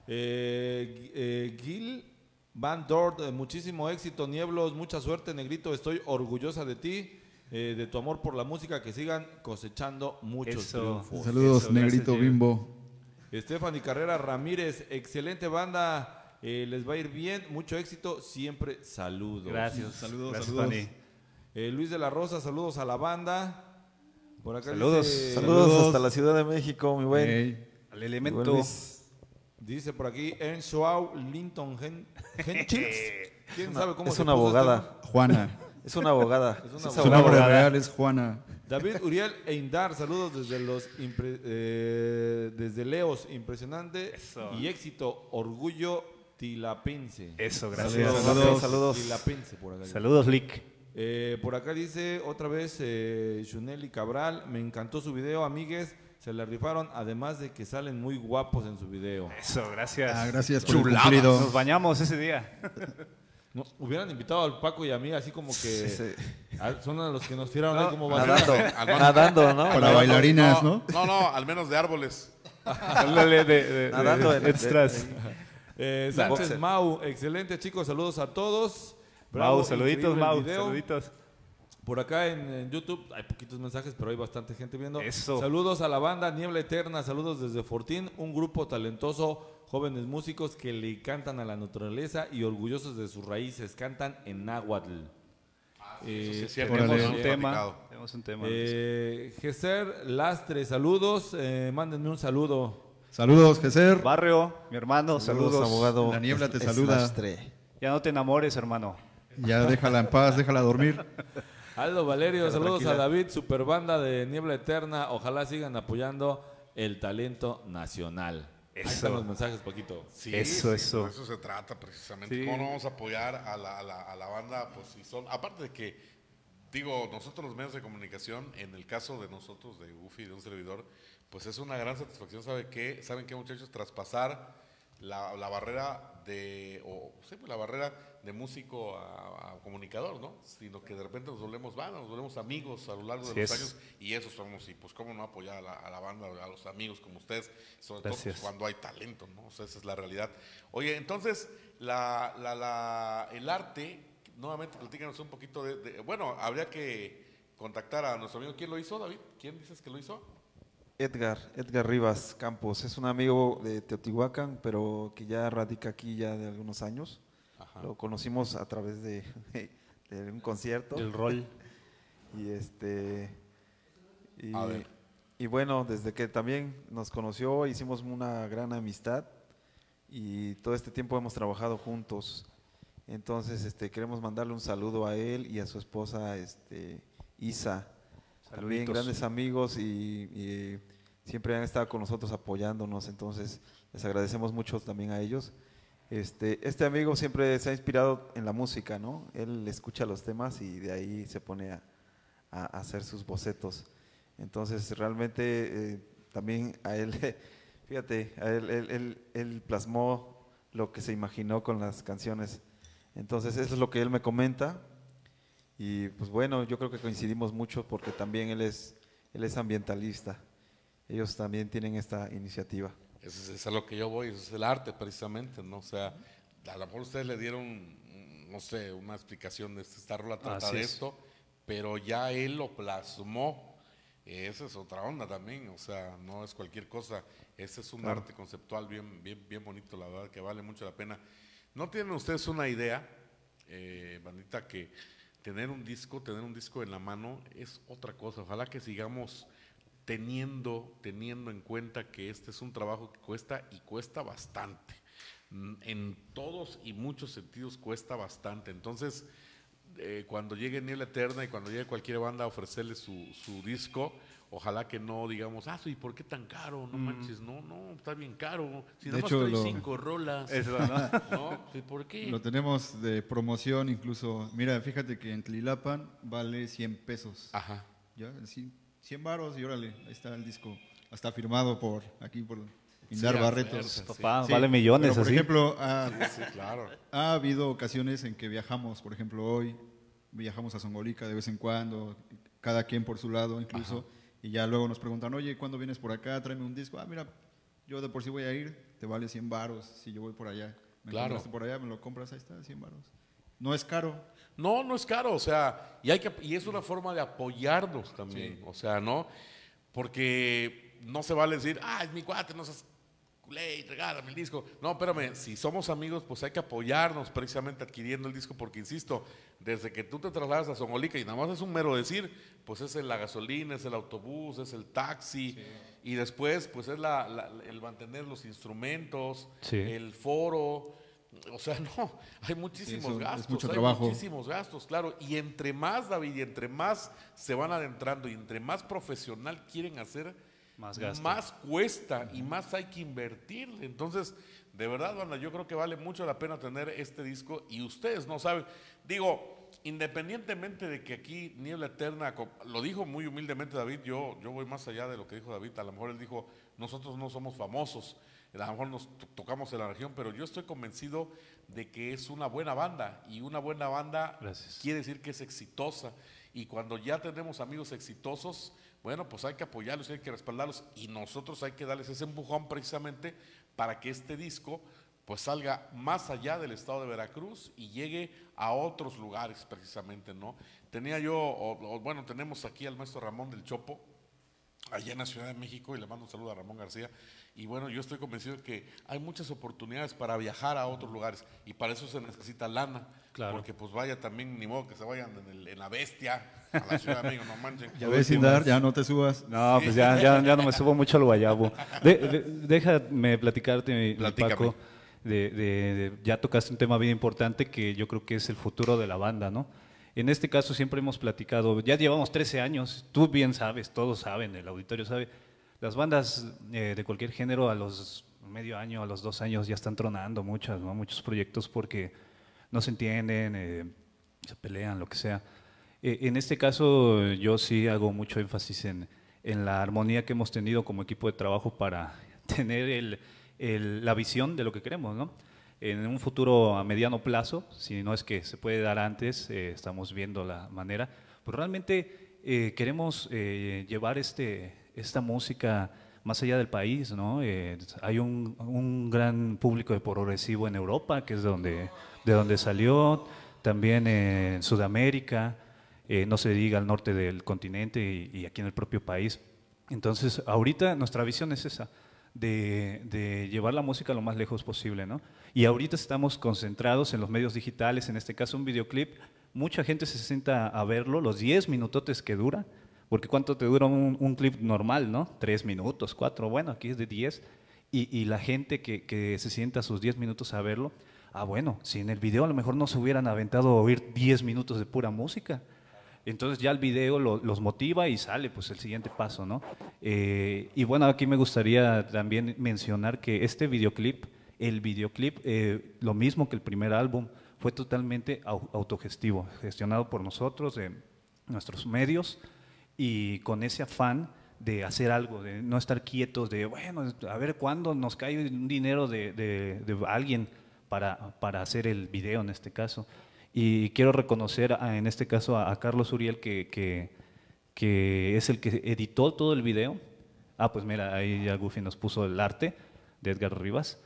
Eh, eh, Gil Van Dort, eh, muchísimo éxito, Nieblos, mucha suerte, Negrito. Estoy orgullosa de ti, eh, de tu amor por la música. Que sigan cosechando muchos Eso. triunfos. Saludos, Eso, negrito gracias, bimbo. Stephanie Carrera Ramírez, excelente banda. eh, les va a ir bien, mucho éxito. Siempre saludos. Gracias. Saludos, Gracias, saludos. Eh, Luis de la Rosa, saludos a la banda. Por acá Saludos. dice- Saludos, Saludos. hasta la Ciudad de México, mi buen. Al mi elemento. buen. Dice por aquí Ernst Schwau Linton Henchitz. ¿Quién sabe cómo es se una puso este abogada. Juana. Es una abogada. Es una Sí, Su abogada. nombre abogada. real es Juana. David Uriel Eindar, saludos desde los impre- eh, desde Leos, impresionante Eso. y éxito, orgullo tilapense. Eso, gracias. saludos, saludos. Tilapense por acá. Saludos, Lick. Eh, por acá dice otra vez eh, Shuneli Cabral, me encantó su video, amigues, se la rifaron, además de que salen muy guapos en su video. Eso, gracias. Ah, gracias por el Chuladas. cumplido. Nos bañamos ese día. No, hubieran invitado al Paco y a mí, así como que Sí, sí. son a los que nos tiraron ahí como Nadando, nadando, ¿no? Para bailarinas, ¿no? No, no, al menos de árboles. Ándale de, de- de- Nadando en- extras. Eh, Sánchez. Mau, excelente chicos, saludos a todos. Mau, Bravo, saluditos, increíble el Mau. video. Saluditos. Por acá en, en YouTube hay poquitos mensajes, pero hay bastante gente viendo. Eso. Saludos a la banda Niebla Eterna, saludos desde Fortín, un grupo talentoso, jóvenes músicos que le cantan a la naturaleza y orgullosos de sus raíces, cantan en náhuatl. Eh, Eso sí es cierto, Tenemos un tema. Tenemos un tema. eh, Geser Lastre, saludos, eh, mándenme un saludo. Saludos, Geser. Barrio, mi hermano, saludos. abogado. La niebla te Es- saluda. es lastre. Ya no te enamores, hermano. Ya déjala en paz, déjala dormir. Aldo Valerio, Pero saludos tranquila. a David, super banda de Niebla Eterna. Ojalá sigan apoyando el talento nacional. Ahí Eso. están los mensajes, Paquito. Sí, Eso, sí, eso. eso se trata precisamente. Sí. ¿Cómo no vamos a apoyar a la, a la- a la banda? Pues si son, aparte de que, digo, nosotros los medios de comunicación, en el caso de nosotros, de UFI, de un servidor, pues es una gran satisfacción, ¿sabe qué? ¿Saben qué, muchachos? Traspasar la, la barrera de, o, sí, pues, la barrera de músico a, a comunicador, ¿no? Sino que de repente nos volvemos bandas, nos volvemos amigos a lo largo de los es. años y eso somos, y pues cómo no apoyar a la, a la banda, a los amigos como ustedes, sobre todo Gracias. pues, cuando hay talento, ¿no? O sea, esa es la realidad. Oye, entonces, la, la, la- el arte, nuevamente platícanos un poquito de, de- bueno, habría que contactar a nuestro amigo, ¿quién lo hizo, David? ¿Quién dices que lo hizo? Edgar, Edgar Rivas Campos, es un amigo de Teotihuacán, pero que ya radica aquí ya de algunos años. Ajá. Lo conocimos a través de, de un concierto. El rol. Y este. Y, A ver. y bueno, desde que también nos conoció, hicimos una gran amistad y todo este tiempo hemos trabajado juntos. Entonces, este, queremos mandarle un saludo a él y a su esposa, este, Isa. También Saluditos. grandes amigos y, y siempre han estado con nosotros apoyándonos. Entonces, les agradecemos mucho también a ellos. Este, este amigo siempre se ha inspirado en la música, ¿no? Él escucha los temas y de ahí se pone a, hacer sus bocetos. Entonces, realmente eh, también a él, fíjate, a él, él- él plasmó lo que se imaginó con las canciones. Entonces, eso es lo que él me comenta. Y pues bueno, yo creo que coincidimos mucho porque también él es, él es ambientalista. Ellos también tienen esta iniciativa. Eso es, es a lo que yo voy, eso es el arte precisamente, ¿no? O sea, a lo mejor ustedes le dieron, no sé, una explicación de esta rola trata Así de es. esto, pero ya él lo plasmó. Esa es otra onda también, o sea, no es cualquier cosa. Ese es un Claro. arte conceptual bien, bien, bien bonito, la verdad, que vale mucho la pena. ¿No tienen ustedes una idea, eh, bandita, que tener un disco, tener un disco en la mano es otra cosa? Ojalá que sigamos teniendo, teniendo en cuenta que este es un trabajo que cuesta y cuesta bastante. Mm, En todos y muchos sentidos cuesta bastante. Entonces, eh, cuando llegue Niebla Eterna y cuando llegue cualquier banda a ofrecerle su, su disco, ojalá que no digamos, ah, ¿y por qué tan caro? No manches, no, no, está bien caro. Si De nada más trae cinco rolas. Eso, ¿no? ¿no? ¿Y por qué? Lo tenemos de promoción incluso. Mira, fíjate que en Tlilapan vale 100 pesos. Ajá. Ya, sí, 100 varos y órale, ahí está el disco. Hasta firmado por aquí por Indar fuerza, Papá, Sí, vale millones pero, por así. ejemplo, ha, Sí, claro. ha habido ocasiones en que viajamos, por ejemplo, hoy viajamos a Zongolica de vez en cuando, cada quien por su lado incluso, y ya luego nos preguntan, oye, ¿cuándo vienes por acá? Tráeme un disco. Ah, mira, yo de por sí voy a ir, te vale 100 varos si yo voy por allá. Me Claro. compraste por allá, me lo compras, ahí está, 100 varos. No es caro. No, no es caro, o sea, y, hay que, y es una forma de apoyarnos también, o sea, ¿no? Porque no se vale decir, ah, es mi cuate, no seas culé, y regálame el disco. No, espérame, si somos amigos, pues hay que apoyarnos precisamente adquiriendo el disco, porque insisto, desde que tú te trasladas a Zongolica y nada más es un mero decir, pues es la gasolina, es el autobús, es el taxi, y después, pues es la- la- el mantener los instrumentos, Sí. el foro. O sea, no, hay muchísimos Eso es gastos. mucho hay trabajo. muchísimos gastos, claro. Y entre más, David, y entre más se van adentrando y entre más profesional quieren hacer, Más gasto. más cuesta y más hay que invertirle. Entonces, de verdad, banda, yo creo que vale mucho la pena tener este disco y ustedes no saben. Digo, independientemente de que aquí Niebla Eterna, lo dijo muy humildemente David, yo, yo voy más allá de lo que dijo David. A lo mejor él dijo, nosotros no somos famosos, a lo mejor nos to- tocamos en la región, pero yo estoy convencido de que es una buena banda y una buena banda Gracias. quiere decir que es exitosa. Y cuando ya tenemos amigos exitosos, bueno, pues hay que apoyarlos, hay que respaldarlos y nosotros hay que darles ese empujón precisamente para que este disco pues salga más allá del estado de Veracruz y llegue a otros lugares precisamente, ¿no? Tenía yo, o- o, bueno, tenemos aquí al maestro Ramón del Chopo, allá en la Ciudad de México, y le mando un saludo a Ramón García. Y bueno, yo estoy convencido de que hay muchas oportunidades para viajar a otros lugares, y para eso se necesita lana. Claro. Porque pues vaya también, ni modo que se vayan en, el- en la bestia a la Ciudad de México, no manchen. Ya ves, Indar, ya no te subas. No, pues ya, ya, ya no me subo mucho al guayabo. De- de- déjame platicarte, mi- mi Platícame. Paco, de, de- de- ya tocaste un tema bien importante que yo creo que es el futuro de la banda, ¿no? En este caso siempre hemos platicado, ya llevamos 13 años, tú bien sabes, todos saben, el auditorio sabe, las bandas eh, de cualquier género a los medio año, a los dos años ya están tronando muchas, ¿no? Muchos proyectos porque no se entienden, eh, se pelean, lo que sea. Eh, en este caso, yo sí hago mucho énfasis en, en la armonía que hemos tenido como equipo de trabajo para tener el, el- la visión de lo que queremos, ¿no? En un futuro a mediano plazo, si no es que se puede dar antes, eh, estamos viendo la manera, pues realmente eh, queremos eh, llevar este, esta música más allá del país, ¿no? Eh, hay un, un gran público de progresivo en Europa, que es donde, de donde salió, también en Sudamérica, eh, no se diga al norte del continente y, y aquí en el propio país. Entonces, ahorita nuestra visión es esa, de, de llevar la música lo más lejos posible, ¿no? Y ahorita estamos concentrados en los medios digitales, en este caso un videoclip, mucha gente se sienta a verlo, los 10 minutotes que dura, porque ¿cuánto te dura un, clip normal, no? Tres minutos, cuatro, bueno, aquí es de 10, y, y la gente que, se sienta sus 10 minutos a verlo, ah, bueno, si en el video a lo mejor no se hubieran aventado a oír 10 minutos de pura música, entonces ya el video lo- los motiva y sale pues el siguiente paso, ¿no? Eh, y bueno, aquí me gustaría también mencionar que este videoclip, el videoclip, eh, lo mismo que el primer álbum, fue totalmente au- autogestivo, gestionado por nosotros, de nuestros medios, y con ese afán de hacer algo, de no estar quietos, de, bueno, a ver cuándo nos cae un dinero de, de- de alguien para, para hacer el video en este caso. Y quiero reconocer a- en este caso a, a Carlos Uriel, que, que, que es el que editó todo el video. Ah, pues mira, ahí ya Goofy nos puso el arte de Edgar Rivas.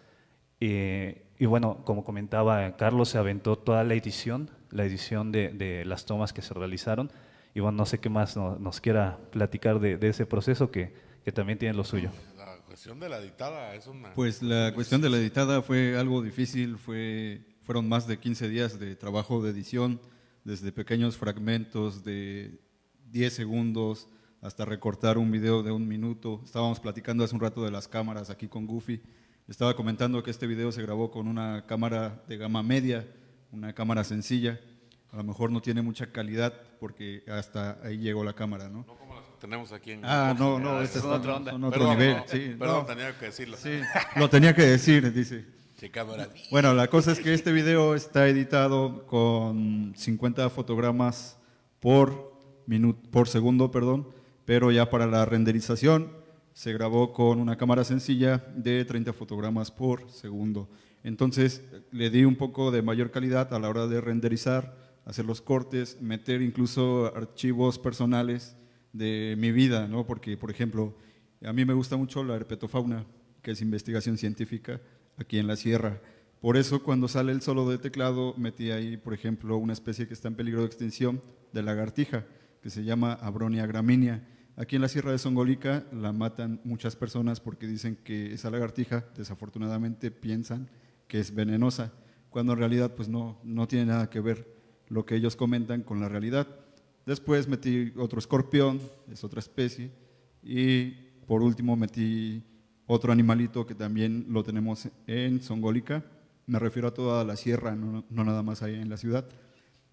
Eh, y bueno, como comentaba, Carlos se aventó toda la edición, la edición de, de las tomas que se realizaron. Y bueno, no sé qué más no- nos quiera platicar de, de ese proceso que, que también tiene lo suyo. La cuestión de la editada es una... Pues la cuestión de la editada fue algo difícil, fue, fueron más de 15 días de trabajo de edición, desde pequeños fragmentos de 10 segundos hasta recortar un video de un minuto. Estábamos platicando hace un rato de las cámaras aquí con Goofy. Estaba comentando que este video se grabó con una cámara de gama media, una cámara sencilla. A lo mejor no tiene mucha calidad porque hasta ahí llegó la cámara, ¿no? No como las que tenemos aquí en... Ah, no, no, Ah, este es otra otro, onda. son otro Perdón, nivel. no, sí, perdón, no, tenía que decirlo. sí, lo tenía que decir, dice. Sí, cámara. Bueno, la cosa es que este video está editado con 50 fotogramas por, minuto, por segundo, perdón, pero ya para la renderización se grabó con una cámara sencilla de 30 fotogramas por segundo. Entonces le di un poco de mayor calidad a la hora de renderizar, hacer los cortes, meter incluso archivos personales de mi vida, ¿no? Porque, por ejemplo, a mí me gusta mucho la herpetofauna, que es investigación científica aquí en la sierra. Por eso cuando sale el solo de teclado metí ahí, por ejemplo, una especie que está en peligro de extinción de lagartija, que se llama Abronia graminia. Aquí en la sierra de Songolica la matan muchas personas porque dicen que esa lagartija, desafortunadamente, piensan que es venenosa, cuando en realidad pues no, no tiene nada que ver lo que ellos comentan con la realidad. Después metí otro escorpión, es otra especie, y por último metí otro animalito que también lo tenemos en Songólica. Me refiero a toda la sierra, no, no nada más ahí en la ciudad.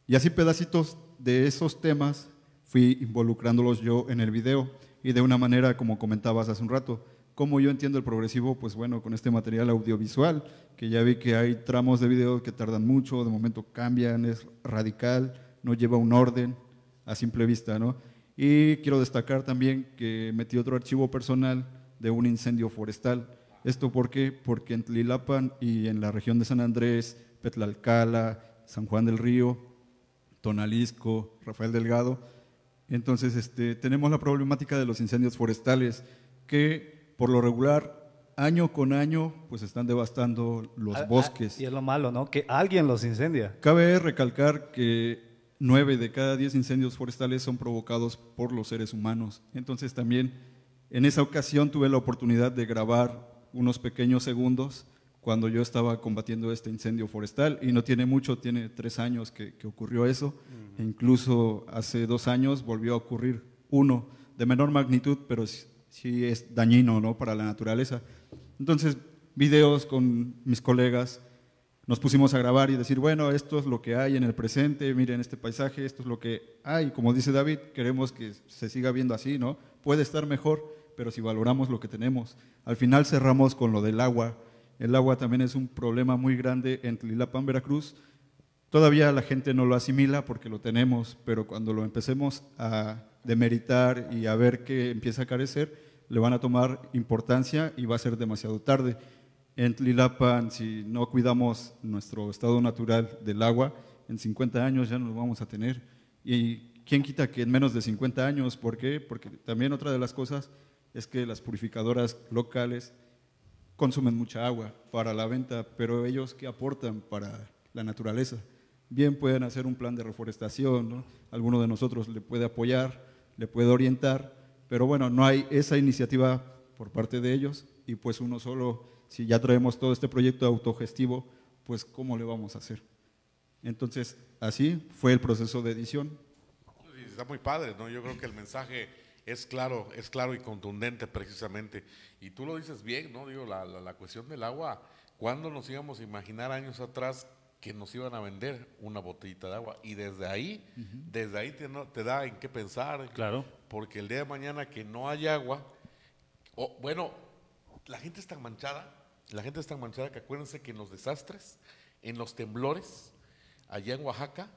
Y así pedacitos de esos temas fui involucrándolos yo en el video y de una manera como comentabas hace un rato. ¿Cómo yo entiendo el progresivo? Pues bueno, con este material audiovisual, que ya vi que hay tramos de video que tardan mucho, de momento cambian, es radical, no lleva un orden a simple vista, ¿no? Y quiero destacar también que metí otro archivo personal de un incendio forestal. ¿Esto por qué? Porque en Tlilapan y en la región de San Andrés, Petlalcala, San Juan del Río, Tonalisco, Rafael Delgado, entonces este, tenemos la problemática de los incendios forestales que por lo regular, año con año, pues están devastando los Ah, ah, bosques. Y es lo malo, ¿no? Que alguien los incendia. Cabe recalcar que nueve de cada diez incendios forestales son provocados por los seres humanos. Entonces también en esa ocasión tuve la oportunidad de grabar unos pequeños segundos cuando yo estaba combatiendo este incendio forestal y no tiene mucho, tiene tres años que, que ocurrió eso. E incluso hace dos años volvió a ocurrir uno de menor magnitud, pero sí es dañino ¿no? para la naturaleza. Entonces, videos con mis colegas, nos pusimos a grabar y decir, bueno, esto es lo que hay en el presente, miren este paisaje, esto es lo que hay. Como dice David, queremos que se siga viendo así, ¿no? Puede estar mejor, pero si valoramos lo que tenemos. Al final cerramos con lo del agua. El agua también es un problema muy grande en Tlilapan, Veracruz. Todavía la gente no lo asimila porque lo tenemos, pero cuando lo empecemos a demeritar y a ver que empieza a carecer, le van a tomar importancia y va a ser demasiado tarde. En Tlilapan, si no cuidamos nuestro estado natural del agua, en 50 años ya no lo vamos a tener. Y quién quita que en menos de 50 años, ¿por qué? Porque también otra de las cosas es que las purificadoras locales consumen mucha agua para la venta, pero ellos qué aportan para la naturaleza. Bien pueden hacer un plan de reforestación, ¿no? alguno de nosotros le puede apoyar, le puede orientar, pero bueno, no hay esa iniciativa por parte de ellos y pues uno solo, si ya traemos todo este proyecto autogestivo, pues ¿cómo le vamos a hacer? Entonces, así fue el proceso de edición. Está muy padre, ¿no? Yo creo que el mensaje es claro, es claro y contundente precisamente. Y tú lo dices bien, ¿no? Digo, la, la- la cuestión del agua, ¿cuándo nos íbamos a imaginar años atrás que nos iban a vender una botellita de agua? Y desde ahí, desde ahí te, no- te da en qué pensar. Claro. Porque el día de mañana que no hay agua, o, bueno, la gente es tan manchada, la gente es tan manchada que acuérdense que en los desastres, en los temblores, allá en Oaxaca,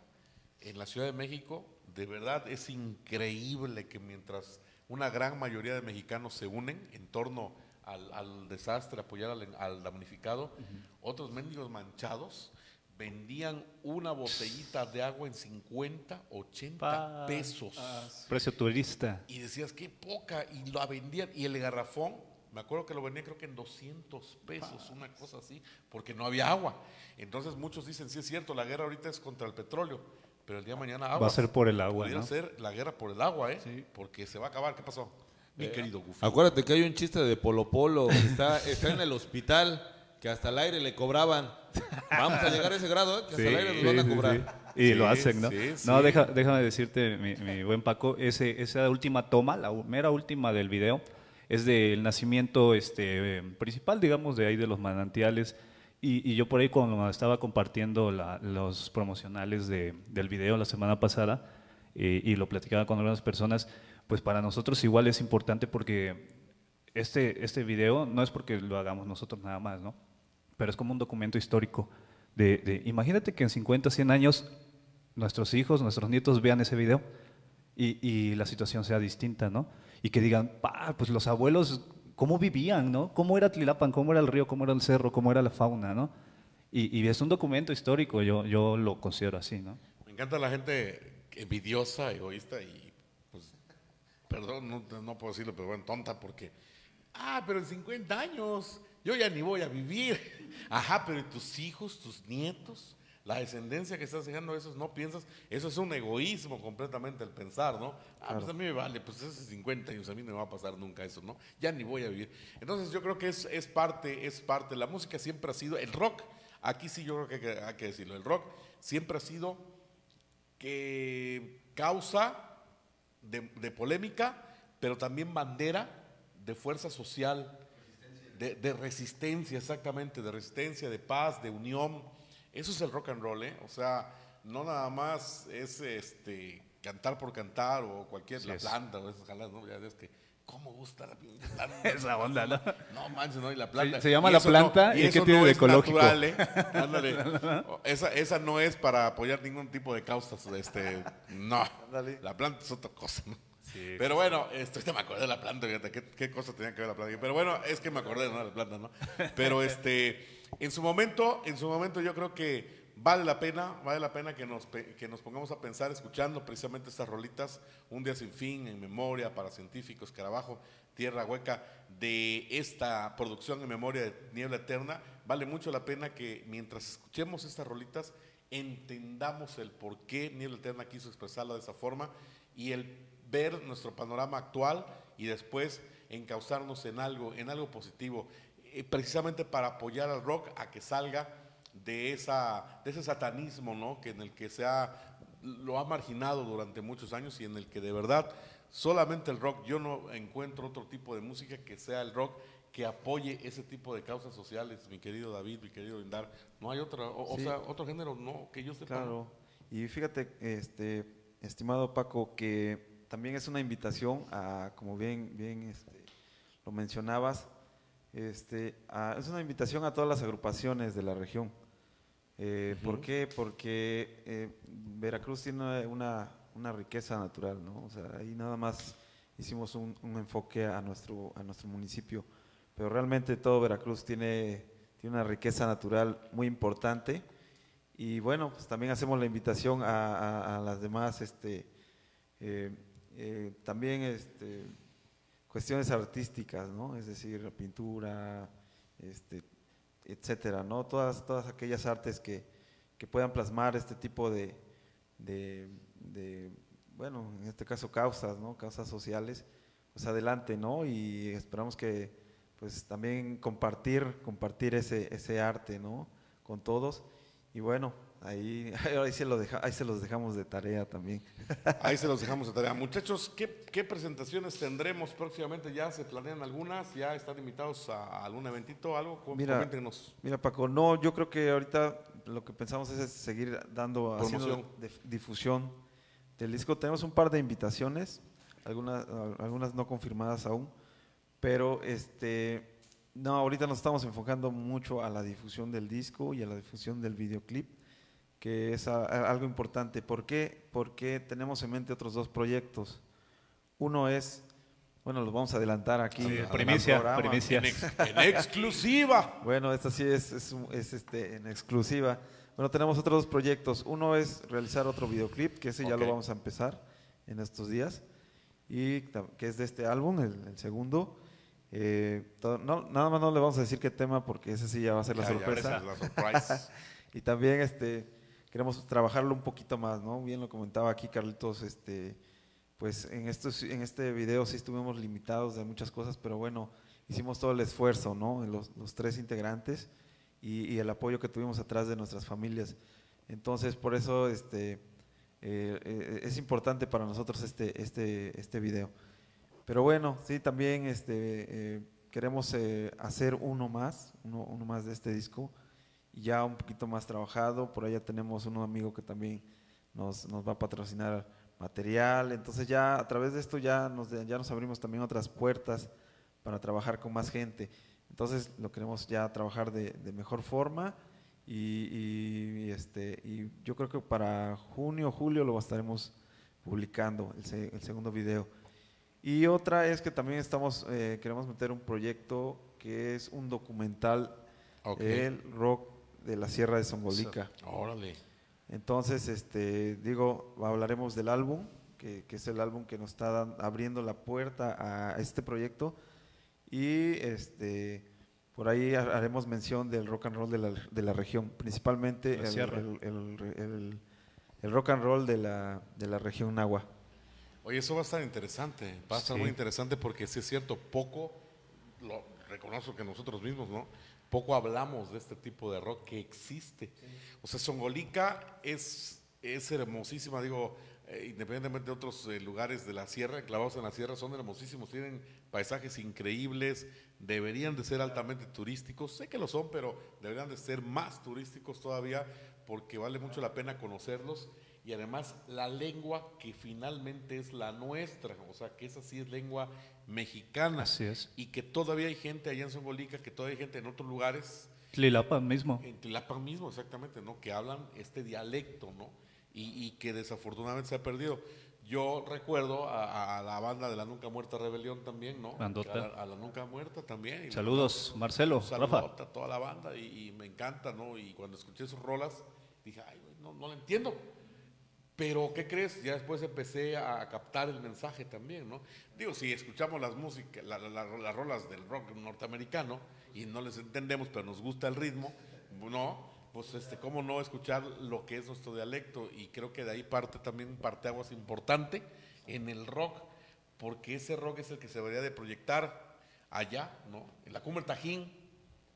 en la Ciudad de México, de verdad es increíble que mientras una gran mayoría de mexicanos se unen en torno al, al desastre, apoyar al, al damnificado, otros mendigos manchados vendían una botellita de agua en 50, 80 Pa- pesos. Precio turista. Y decías, qué poca, y la vendían, y el garrafón, me acuerdo que lo vendían creo que en 200 pesos, una cosa así, porque no había agua. Entonces muchos dicen, sí es cierto, la guerra ahorita es contra el petróleo, pero el día de mañana agua. Va a ser por el agua, Pudiera ¿no? ser la guerra por el agua, ¿eh? Porque se va a acabar, ¿qué pasó? Mi querido Goofy. Acuérdate que hay un chiste de Polo Polo que está, está en el hospital, que hasta el aire le cobraban. Vamos a llegar a ese grado, ¿eh? que hasta el aire nos van a cobrar. sí. Y lo hacen, ¿no? sí, No, sí. deja- déjame decirte, mi, mi buen Paco, ese, esa última toma, la mera última del video, es del nacimiento este, eh, principal, digamos, de ahí de los manantiales. Y, y yo por ahí cuando estaba compartiendo la- los promocionales de- del video la semana pasada eh, y lo platicaba con algunas personas, pues para nosotros igual es importante porque este, este video no es porque lo hagamos nosotros nada más, ¿no? Pero es como un documento histórico. De, de- imagínate que en 50, 100 años nuestros hijos, nuestros nietos vean ese video y, y la situación sea distinta, ¿no? Y que digan, pa, pues los abuelos, ¿cómo vivían, no? ¿Cómo era Tlilapan? ¿Cómo era el río? ¿Cómo era el cerro? ¿Cómo era la fauna, no? Y, y es un documento histórico, yo, yo lo considero así, ¿no? Me encanta la gente envidiosa, egoísta y, pues, perdón, no, no puedo decirlo, pero bueno, tonta, porque, ah, pero en 50 años yo ya ni voy a vivir. Ajá, pero ¿y tus hijos, tus nietos? La descendencia que estás dejando, esos no piensas, eso es un egoísmo completamente el pensar, ¿no? Ah, pues a mí me vale, pues hace 50 años, a mí no me va a pasar nunca eso, ¿no? Ya ni voy a vivir. Entonces yo creo que es, es parte, es parte, la música siempre ha sido, el rock, aquí sí yo creo que hay que, hay que decirlo, el rock siempre ha sido que causa de, de polémica, pero también bandera de fuerza social, de, de resistencia, exactamente, de resistencia, de paz, de unión. Eso es el rock and roll, ¿eh? O sea, no nada más es este cantar por cantar o cualquier la es. planta o esas jaladas, ¿no? Ya ves que cómo gusta la planta. Esa onda, ¿no? No manches, no, y la planta. Se- se llama la planta, y ¿y qué eso tiene no de es ecológico? natural, ¿eh? Ándale. Esa, esa no es para apoyar ningún tipo de causas. Este, no. Ándale. La planta es otra cosa, ¿no? Pero bueno, este, ahorita me acordé de la planta, fíjate, ¿qué, qué cosa tenía que ver la planta. Pero bueno, es que me acordé ¿no? de la planta, ¿no? Pero este, en su momento, en su momento yo creo que vale la pena, vale la pena que nos, que nos pongamos a pensar escuchando precisamente estas rolitas, Un día sin fin, En memoria, para científicos, Carabajo, Tierra Hueca, de esta producción en memoria de Niebla Eterna, vale mucho la pena que mientras escuchemos estas rolitas entendamos el por qué Niebla Eterna quiso expresarla de esa forma y el ver nuestro panorama actual y después encauzarnos en algo, en algo positivo, eh, precisamente para apoyar al rock a que salga de, esa, de ese satanismo, ¿no? Que en el que se ha, lo ha marginado durante muchos años y en el que de verdad solamente el rock, yo no encuentro otro tipo de música que sea el rock que apoye ese tipo de causas sociales, mi querido David, mi querido Indar. No hay otra, o, o Sí. sea, otro género, no, que yo sepa. Claro. Y fíjate, este, estimado Paco, que también es una invitación a, como bien, bien este, lo mencionabas, este, a- es una invitación a todas las agrupaciones de la región. Eh, ¿Por qué? Porque eh, Veracruz tiene una, una riqueza natural, ¿no? O sea, ahí nada más hicimos un, un enfoque a nuestro, a nuestro municipio, pero realmente todo Veracruz tiene, tiene una riqueza natural muy importante. Y bueno, pues también hacemos la invitación a, a- a las demás, este, eh, eh, también este, cuestiones artísticas, ¿no? Es decir, pintura, este, etcétera, ¿no? Todas, todas aquellas artes que, que puedan plasmar este tipo de, de, de, bueno, en este caso causas, ¿no? Causas sociales, pues adelante, ¿no? Y esperamos que, pues también compartir, compartir ese, ese arte, ¿no? Con todos. Y bueno, ahí, ahí, se lo deja, ahí se los dejamos de tarea también. Ahí se los dejamos de tarea. Muchachos, ¿qué, qué presentaciones tendremos próximamente? ¿Ya se planean algunas? ¿Ya están invitados a, algún eventito? ¿Algo? Mira, Coméntenos. Mira, Paco, no, yo creo que ahorita lo que pensamos es seguir dando, haciendo difusión del disco. Tenemos un par de invitaciones, algunas, algunas no confirmadas aún, pero este, no, ahorita nos estamos enfocando mucho a la difusión del disco y a la difusión del videoclip, que es a- a- algo importante. ¿Por qué? Porque tenemos en mente otros dos proyectos. Uno es, bueno, los vamos a adelantar aquí. Sí, primicia, programa. primicia. En, ex- en exclusiva. Bueno, esta sí es, es, es, este, en exclusiva. Bueno, tenemos otros dos proyectos. Uno es realizar otro videoclip, que ese ya Ok. lo vamos a empezar en estos días, y que es de este álbum, el, el segundo. Eh, to- no, nada más no le vamos a decir qué tema, porque ese sí ya va a ser la Ya, ya, sorpresa. esa es la surprise. y también este, queremos trabajarlo un poquito más, ¿no? Bien lo comentaba aquí Carlitos, este, pues en, estos, en este video sí estuvimos limitados de muchas cosas, pero bueno, hicimos todo el esfuerzo, ¿no? Los, tres integrantes y, el apoyo que tuvimos atrás de nuestras familias. Entonces, por eso este, eh, eh, es importante para nosotros este, este, este video. Pero bueno, sí, también este, eh, queremos hacer uno más, uno, uno más de este disco, ya un poquito más trabajado. Por allá tenemos un amigo que también nos, nos va a patrocinar material. Entonces ya a través de esto ya nos, ya nos abrimos también otras puertas para trabajar con más gente. Entonces lo queremos ya trabajar de, de mejor forma y, este, y yo creo que para junio o julio lo estaremos publicando, el, se- el segundo video. Y otra es que también estamos, eh, queremos meter un proyecto que es un documental, Ok. el rock de la Sierra de Songolica. Órale. Entonces, este, digo, hablaremos del álbum, que, que es el álbum que nos está dan- abriendo la puerta a este proyecto. Y este, por ahí ha- haremos mención del rock and roll de la, de la región, principalmente La el, el- el- el- el rock and roll de la, de la región Nahua. Oye, eso va a estar interesante. Va a estar Sí. muy interesante porque sí es cierto, poco, lo reconozco que nosotros mismos, ¿no? Poco hablamos de este tipo de rock que existe. O sea, Songolica es, es hermosísima, digo, eh, independientemente de otros eh, lugares de la sierra, clavados en la sierra, son hermosísimos, tienen paisajes increíbles, deberían de ser altamente turísticos. Sé que lo son, pero deberían de ser más turísticos todavía porque vale mucho la pena conocerlos y además la lengua que finalmente es la nuestra, o sea, que esa sí es lengua mexicana Así es. y que todavía hay gente allá en Zongolica, que todavía hay gente en otros lugares, Tlilapan mismo. en Tlapan mismo exactamente, ¿no? Que hablan este dialecto, ¿no? Y, y que desafortunadamente se ha perdido. Yo recuerdo a, a la banda de la Nunca Muerta Rebelión también, ¿no? Bandota. A, la, a la Nunca Muerta también. Y Saludos, Marcelo, Rafa. a toda la banda y, y me encanta, ¿no? Y cuando escuché sus rolas, dije, ay, no, no la entiendo. Pero, ¿qué crees? Ya después empecé a captar el mensaje también, ¿no? Digo, si escuchamos las músicas, la- la- la- las rolas del rock norteamericano y no les entendemos, pero nos gusta el ritmo, no, pues este, cómo no escuchar lo que es nuestro dialecto y creo que de ahí parte también un parteaguas importante en el rock, porque ese rock es el que se debería de proyectar allá, ¿no? En la Cumbre Tajín,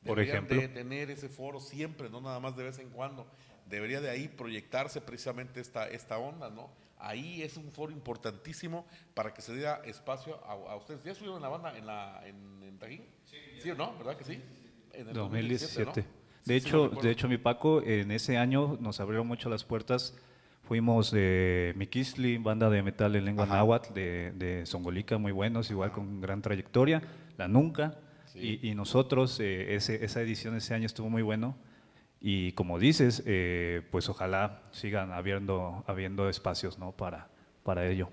Por ejemplo. de tener ese foro siempre, no nada más de vez en cuando. Debería de ahí proyectarse precisamente esta, esta onda, ¿no? Ahí es un foro importantísimo para que se dé espacio a, a ustedes. ¿Ya estuvieron en la banda en, la, en, en Tajín? Sí. o no? ¿Verdad que sí? En el 2017. ¿no? De Sí, sí, hecho, recuerdo. de hecho, mi Paco, en ese año nos abrieron mucho las puertas. Fuimos de Miquisli, banda de metal en lengua Ajá. náhuatl, de, de Songolica, muy buenos, igual con gran trayectoria. La Nunca. Sí. Y, y nosotros, eh, ese- esa edición ese año estuvo muy bueno. Y como dices, eh, pues ojalá sigan habiendo, habiendo espacios ¿no? para, para ello.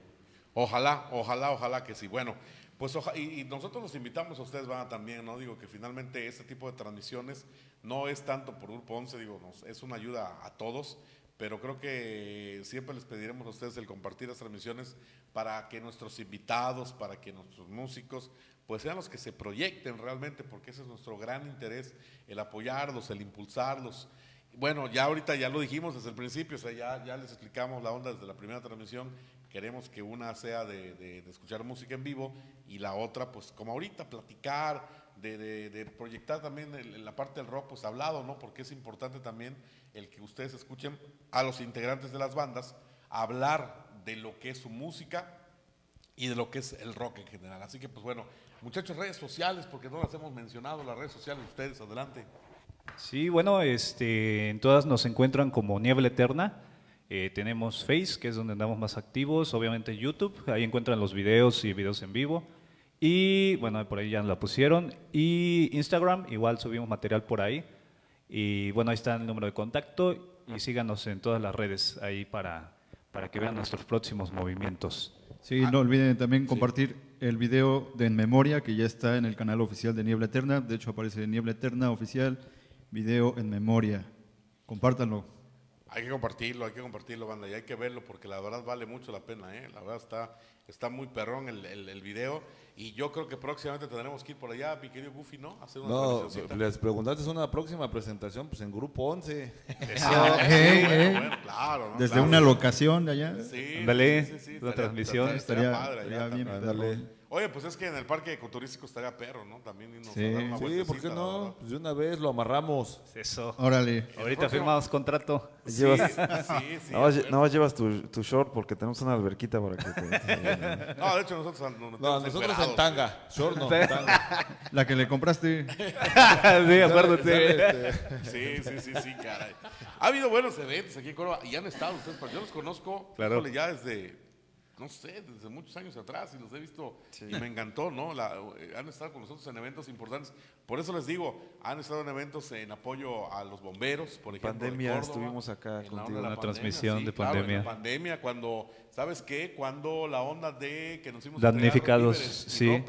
Ojalá, ojalá, ojalá que sí. Bueno, Pues oja- y, nosotros los invitamos a ustedes, van también, ¿no? Digo que finalmente este tipo de transmisiones no es tanto por Grupo 11, digo, nos- es una ayuda a todos, pero creo que siempre les pediremos a ustedes el compartir las transmisiones para que nuestros invitados, para que nuestros músicos, pues sean los que se proyecten realmente, porque ese es nuestro gran interés, el apoyarlos, el impulsarlos. Bueno, ya ahorita ya lo dijimos desde el principio, o sea, ya, ya les explicamos la onda desde la primera transmisión. Queremos que una sea de, escuchar música en vivo y la otra, pues como ahorita, platicar, de, proyectar también la parte del rock, pues hablado, ¿no? Porque es importante también el que ustedes escuchen a los integrantes de las bandas hablar de lo que es su música y de lo que es el rock en general. Así que, pues bueno, muchachos, redes sociales, porque no las hemos mencionado, las redes sociales, ustedes, adelante. Sí, bueno, este, en todas nos encuentran como Niebla Eterna. Eh, tenemos Face, que es donde andamos más activos, obviamente YouTube, ahí encuentran los videos y videos en vivo. Y bueno, por ahí ya la pusieron. Y Instagram, igual subimos material por ahí. Y bueno, ahí está el número de contacto y síganos en todas las redes ahí para, para que vean nuestros próximos movimientos. Sí, no olviden también compartir el video de En Memoria, que ya está en el canal oficial de Niebla Eterna. De hecho, aparece Niebla Eterna oficial, video En Memoria. Compártanlo. Hay que compartirlo, hay que compartirlo, banda, y hay que verlo porque la verdad vale mucho la pena, ¿eh? La verdad está, está muy perrón el, el, el video y yo creo que próximamente tendremos que ir por allá, mi querido Goofy, ¿no? Hacer una No, les preguntaste es una próxima presentación, pues en Grupo 11. Ah, Eh, bueno, eh. bueno, claro, ¿no? Desde Claro. una locación de allá. Sí, Ándale, sí, sí, sí, la estaría- transmisión. estaría, Estaría, padre estaría bien. Oye, pues es que en el parque ecoturístico estaría perro, ¿no? También irnos Sí. a dar una Sí, ¿por qué no? verdad. Pues de una vez lo amarramos. Eso. Órale. Ahorita próximo- firmamos contrato. Sí, Llevas- sí, sí, nada más llevas tu, tu short porque tenemos una alberquita para que te... No, de hecho nosotros nos No, nosotros en tanga. Short no, tanga. La que le compraste. sí, acuérdate. Este, Sí, sí, sí, sí, caray. Ha habido buenos eventos aquí en Córdoba y han estado ustedes, pero yo los conozco, Claro. ya desde, no sé, desde muchos años atrás y los he visto y me encantó, ¿no? La- eh, han estado con nosotros en eventos importantes. Por eso les digo, han estado en eventos en apoyo a los bomberos, por ejemplo. de Pandemia, Córdoba, estuvimos acá en la contigo. la Una pandemia, transmisión de claro, en la pandemia. pandemia, cuando, ¿sabes qué? Cuando la onda de que nos fuimos Damnificados, sí.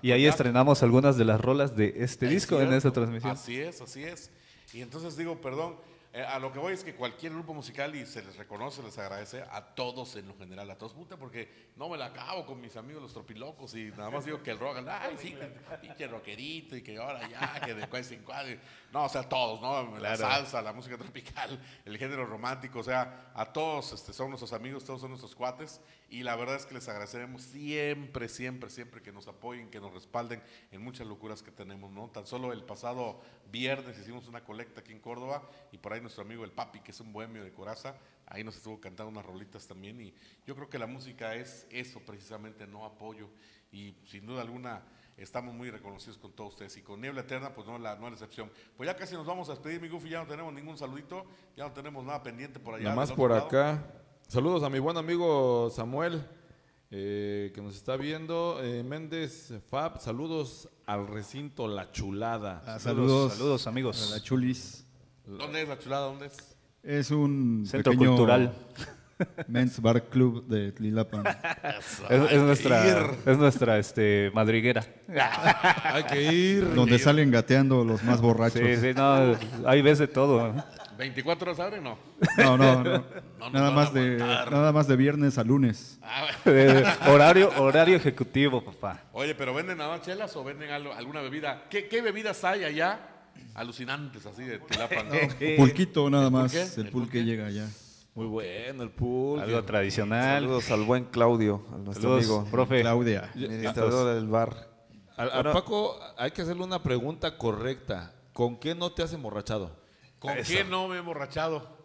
Y ahí estrenamos algunas de las rolas de este Es disco en esa transmisión. Así es, así es. Y entonces digo, perdón, eh, a lo que voy es que cualquier grupo musical, y se les reconoce, les agradece a todos en lo general, a todos, puta, porque no me la acabo con mis amigos los tropilocos y nada más digo que el rock, ay, sí, que pinche rockerito y que ahora ya, que de cuál en cuál. No, o sea, todos, ¿no? La salsa, la música tropical, el género romántico, o sea, a todos este, son nuestros amigos, todos son nuestros cuates y la verdad es que les agradeceremos siempre, siempre, siempre que nos apoyen, que nos respalden en muchas locuras que tenemos, ¿no? Tan solo el pasado viernes hicimos una colecta aquí en Córdoba y por ahí nuestro amigo el Papi, que es un bohemio de Coraza, ahí nos estuvo cantando unas rolitas también y yo creo que la música es eso precisamente, no apoyo y sin duda alguna estamos muy reconocidos con todos ustedes y con Niebla Eterna pues no la, no es la excepción. Pues ya casi nos vamos a despedir, mi Goofy, ya no tenemos ningún saludito, ya no tenemos nada pendiente por allá. Nada más por lado. acá. Saludos a mi buen amigo Samuel, eh, que nos está viendo. Eh, Méndez Fab, saludos al recinto La Chulada. Ah, Saludos, saludos. saludos, A amigos. la Chulis. ¿Dónde es la chulada? ¿Dónde es? Es un Centro pequeño Cultural. Men's Bar Club de Tlilapan. Es, es nuestra, es nuestra este, madriguera. Hay que ir. donde salen gateando los más borrachos. Sí, sí, no, ahí ves de todo. ¿24 horas abre no? No, no, no. No nada, más de, nada más de viernes a lunes. Ah, Eh, horario, horario ejecutivo, papá. Oye, pero ¿venden nada más chelas o venden algo- alguna bebida? ¿Qué, qué bebidas hay allá? Alucinantes así de Tilapan. ¿no? Pulquito nada más. pulque? El ¿El pulque pulque? llega allá. Muy bueno el pool. Algo tradicional. Saludos al buen Claudio, a nuestro Saludos, amigo, profe. Claudia. administrador del bar. A, a Paco hay que hacerle una pregunta correcta. ¿Con qué no te has emborrachado? ¿Con qué no me he emborrachado?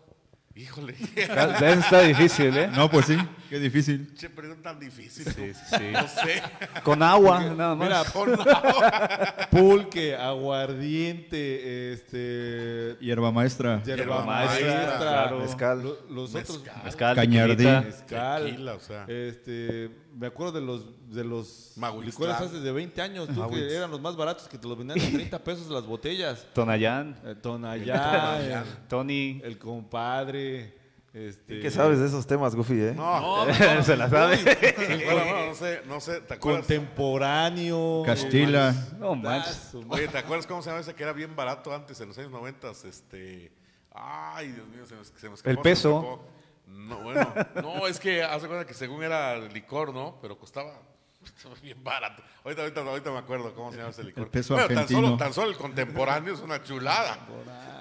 Híjole, Eso está difícil, ¿eh? No, pues sí, qué difícil. che pregunta tan difícil. Sí, sí, sí. No sé. Con agua, nada más. Mira, Con agua. pulque, aguardiente, este, Hierba maestra. yerba maestra, maestra, claro. Mezcal. lo- los otros Mezcal, Cañardí. tequilita. mezcal, Tequila, o sea. este, me acuerdo de los de los licores hace de 20 años, tú que eran los más baratos que te los vendían en 30 pesos las botellas. Tonayán, Eh, Tonayán, Tony. el compadre, Este, ¿Qué sabes de esos temas, Goofy, eh? No, Se la sabe. no sé, no sé, ¿te acuerdas? Contemporáneo. Castilla. No manches. Oye, ¿te acuerdas cómo se llama ese que era bien barato antes, en los años 90? Este. Ay, Dios mío, se me, se me escapó. El se me peso. No, bueno, no, es que hace cuenta que según era licor, ¿no? Pero costaba bien barato. Ahorita, ahorita, ahorita me acuerdo cómo se llama ese licor. El peso bueno, tan solo, tan solo el contemporáneo es una chulada.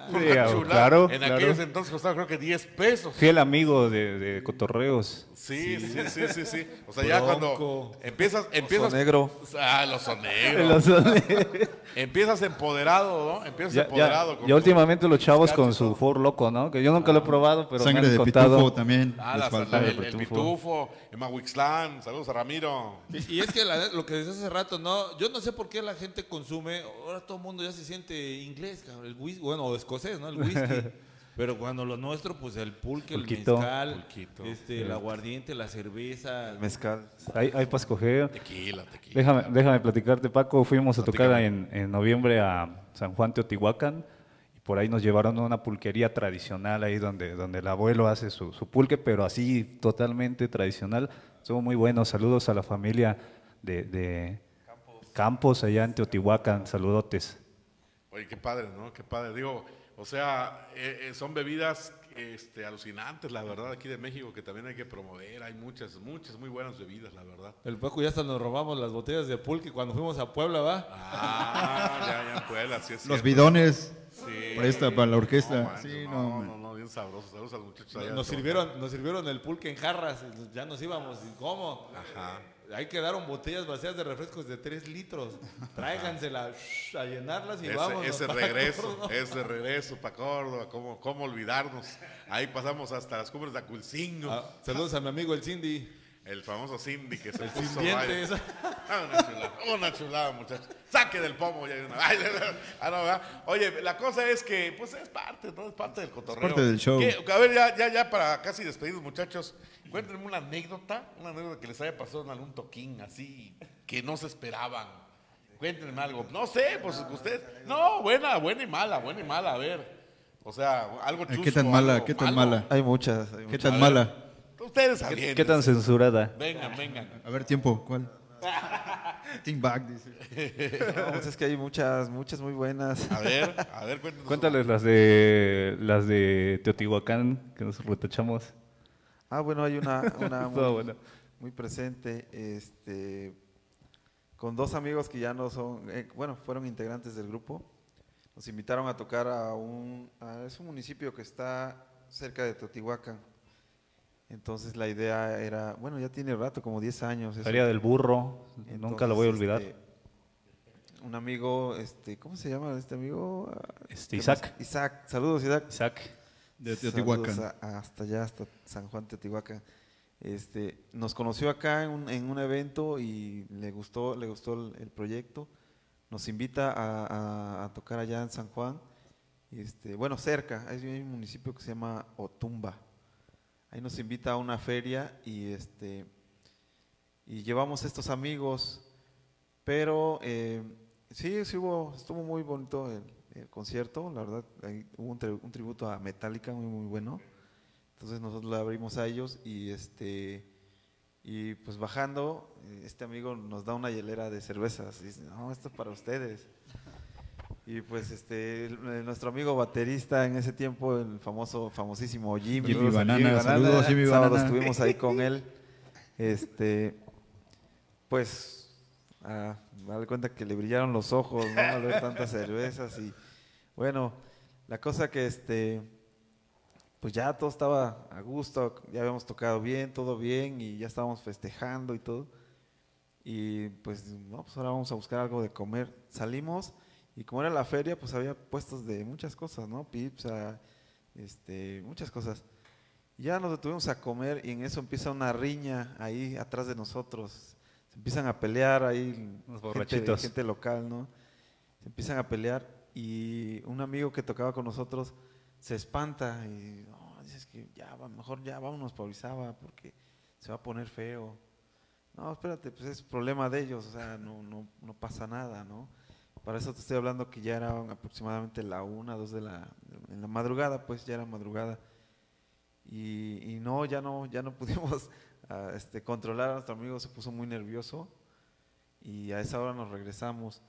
Una chulada. claro, En claro. aquellos entonces costaba creo que 10 pesos. Fiel amigo de, de Cotorreos. Sí, sí, sí, sí, sí. O sea, ya cuando empiezas, empiezas. negro. Ah, los son Empiezas empoderado, ¿no? Empiezas Ya, empoderado. ya, con ya tu- últimamente los chavos con su. Ford Loco, ¿no? Que yo nunca lo he probado, pero me han de contado. pitufo también. Ah, la- el, el Pitufo. pitufo, el Mahuixlán, saludos a Ramiro. Y, y es que la- lo que decías hace rato, no, yo no sé por qué la gente consume, ahora todo el mundo ya se siente inglés, cabrón, el whisky, bueno, o escocés, ¿no? El whisky. Pero cuando lo nuestro, pues el pulque, el Pulquito. mezcal, Pulquito. este, el aguardiente, la cerveza. El mezcal. Hay, hay para escoger. Tequila, tequila. Déjame, déjame platicarte, Paco. Fuimos a tocar en, en noviembre a San Juan Teotihuacán y por ahí nos llevaron a una pulquería tradicional ahí donde, donde el abuelo hace su, su pulque, pero así totalmente tradicional. Estuvo muy bueno. Saludos a la familia de, de Campos allá en Teotihuacán. Saludotes. Oye, qué padre, ¿no? Qué padre. Digo, o sea, eh, eh, son bebidas este, alucinantes, la verdad, aquí de México, que también hay que promover. Hay muchas, muchas muy buenas bebidas, la verdad. El Paco ya hasta nos robamos las botellas de pulque cuando fuimos a Puebla, ¿va? Ah, ya, ya en Puebla, sí es Los cierto. bidones. Sí. Presta para la orquesta. No, Sí, no, no, no, man. no, bien sabroso. Saludos a los muchachos allá. Nos sirvieron, nos sirvieron el pulque en jarras, ya nos íbamos, ¿y cómo? Ajá. Ahí quedaron botellas vacías de refrescos de 3 litros. Tráigansela shh, a llenarlas y Ese, vamos. ese regreso, ese regreso para Córdoba, ¿cómo, cómo olvidarnos? Ahí pasamos hasta las cumbres de Aculcingo, Ah, saludos a mi amigo el Cindy. El famoso Cindy que se El puso vaya. Ah, una chulada, una chulada, muchachos. Saque del pomo ya de una. Ay, ah, no, ¿verdad? Oye, la cosa es que, pues es parte, ¿no? Es parte del cotorreo. parte del show. ¿Qué? A ver, ya, ya, ya para casi despedirnos, muchachos, cuéntenme una anécdota, una anécdota que les haya pasado en algún toquín así, que no se esperaban. Cuéntenme algo. No sé, pues ustedes. No, buena, buena y mala, buena y mala, a ver. O sea, algo chusco. ¿Qué tan mala? ¿Qué tan malo. mala? Hay muchas. hay ¿Qué tan mala? Ustedes ¿Qué, sabiendo. qué tan censurada? Vengan, vengan. A ver, tiempo, ¿cuál? Think back, dice. No, pues es que hay muchas, muchas muy buenas. A ver, a ver, cuéntenos. Cuéntales las de las de Teotihuacán que nos retachamos. Ah, bueno, hay una, una muy, bueno. muy presente, este, con dos amigos que ya no son, eh, bueno, fueron integrantes del grupo. Nos invitaron a tocar a un, a- es un municipio que está cerca de Teotihuacán. Entonces la idea era, bueno, ya tiene rato, como 10 años. Feria del Burro. Nunca lo voy a olvidar. este, un amigo, este, ¿cómo se llama este amigo? Ah, Este, ¿qué Isaac. más? Isaac, saludos Isaac. Isaac. De Teotihuacán. hasta allá, hasta San Juan Teotihuacán. Este, nos conoció acá en un, en un evento y le gustó, le gustó el, el proyecto. Nos invita a, a- a tocar allá en San Juan. Este, bueno, cerca, hay un municipio que se llama Otumba. Ahí nos invita a una feria y este y llevamos estos amigos, pero eh, sí, sí estuvo muy bonito el, concierto, la verdad, hubo un, tri- un tributo a Metallica muy muy bueno. Entonces nosotros le abrimos a ellos y este y pues bajando, este amigo nos da una hielera de cervezas y dice, no, esto es para ustedes. Y pues este el- el- nuestro amigo baterista en ese tiempo, el famoso, famosísimo Jimmy. Jimmy Saludos a Banana, saludos, Jimmy Sábado Banana. estuvimos ahí con él. Este, pues, darle cuenta que le brillaron los ojos, ¿no? Al ver tantas cervezas y bueno, la cosa que este, pues ya todo estaba a gusto, ya habíamos tocado bien, todo bien y ya estábamos festejando y todo. Y pues, no, pues ahora vamos a buscar algo de comer. Salimos y como era la feria, pues había puestos de muchas cosas, ¿no? Pizza, este, muchas cosas. Ya nos detuvimos a comer y en eso empieza una riña ahí atrás de nosotros. Se empiezan a pelear ahí gente, borrachitos. gente local, ¿no? Se empiezan a pelear y un amigo que tocaba con nosotros se espanta y no, dices que ya, mejor ya vámonos para Orizaba porque se va a poner feo. No, espérate, pues es problema de ellos, o sea, no, no, no pasa nada, ¿no? Para eso te estoy hablando que ya era aproximadamente la una, dos de la, en la madrugada, pues ya era madrugada. y, y no, ya no, ya no pudimos ah, este, controlar a nuestro amigo, se puso muy nervioso y a esa hora nos regresamos.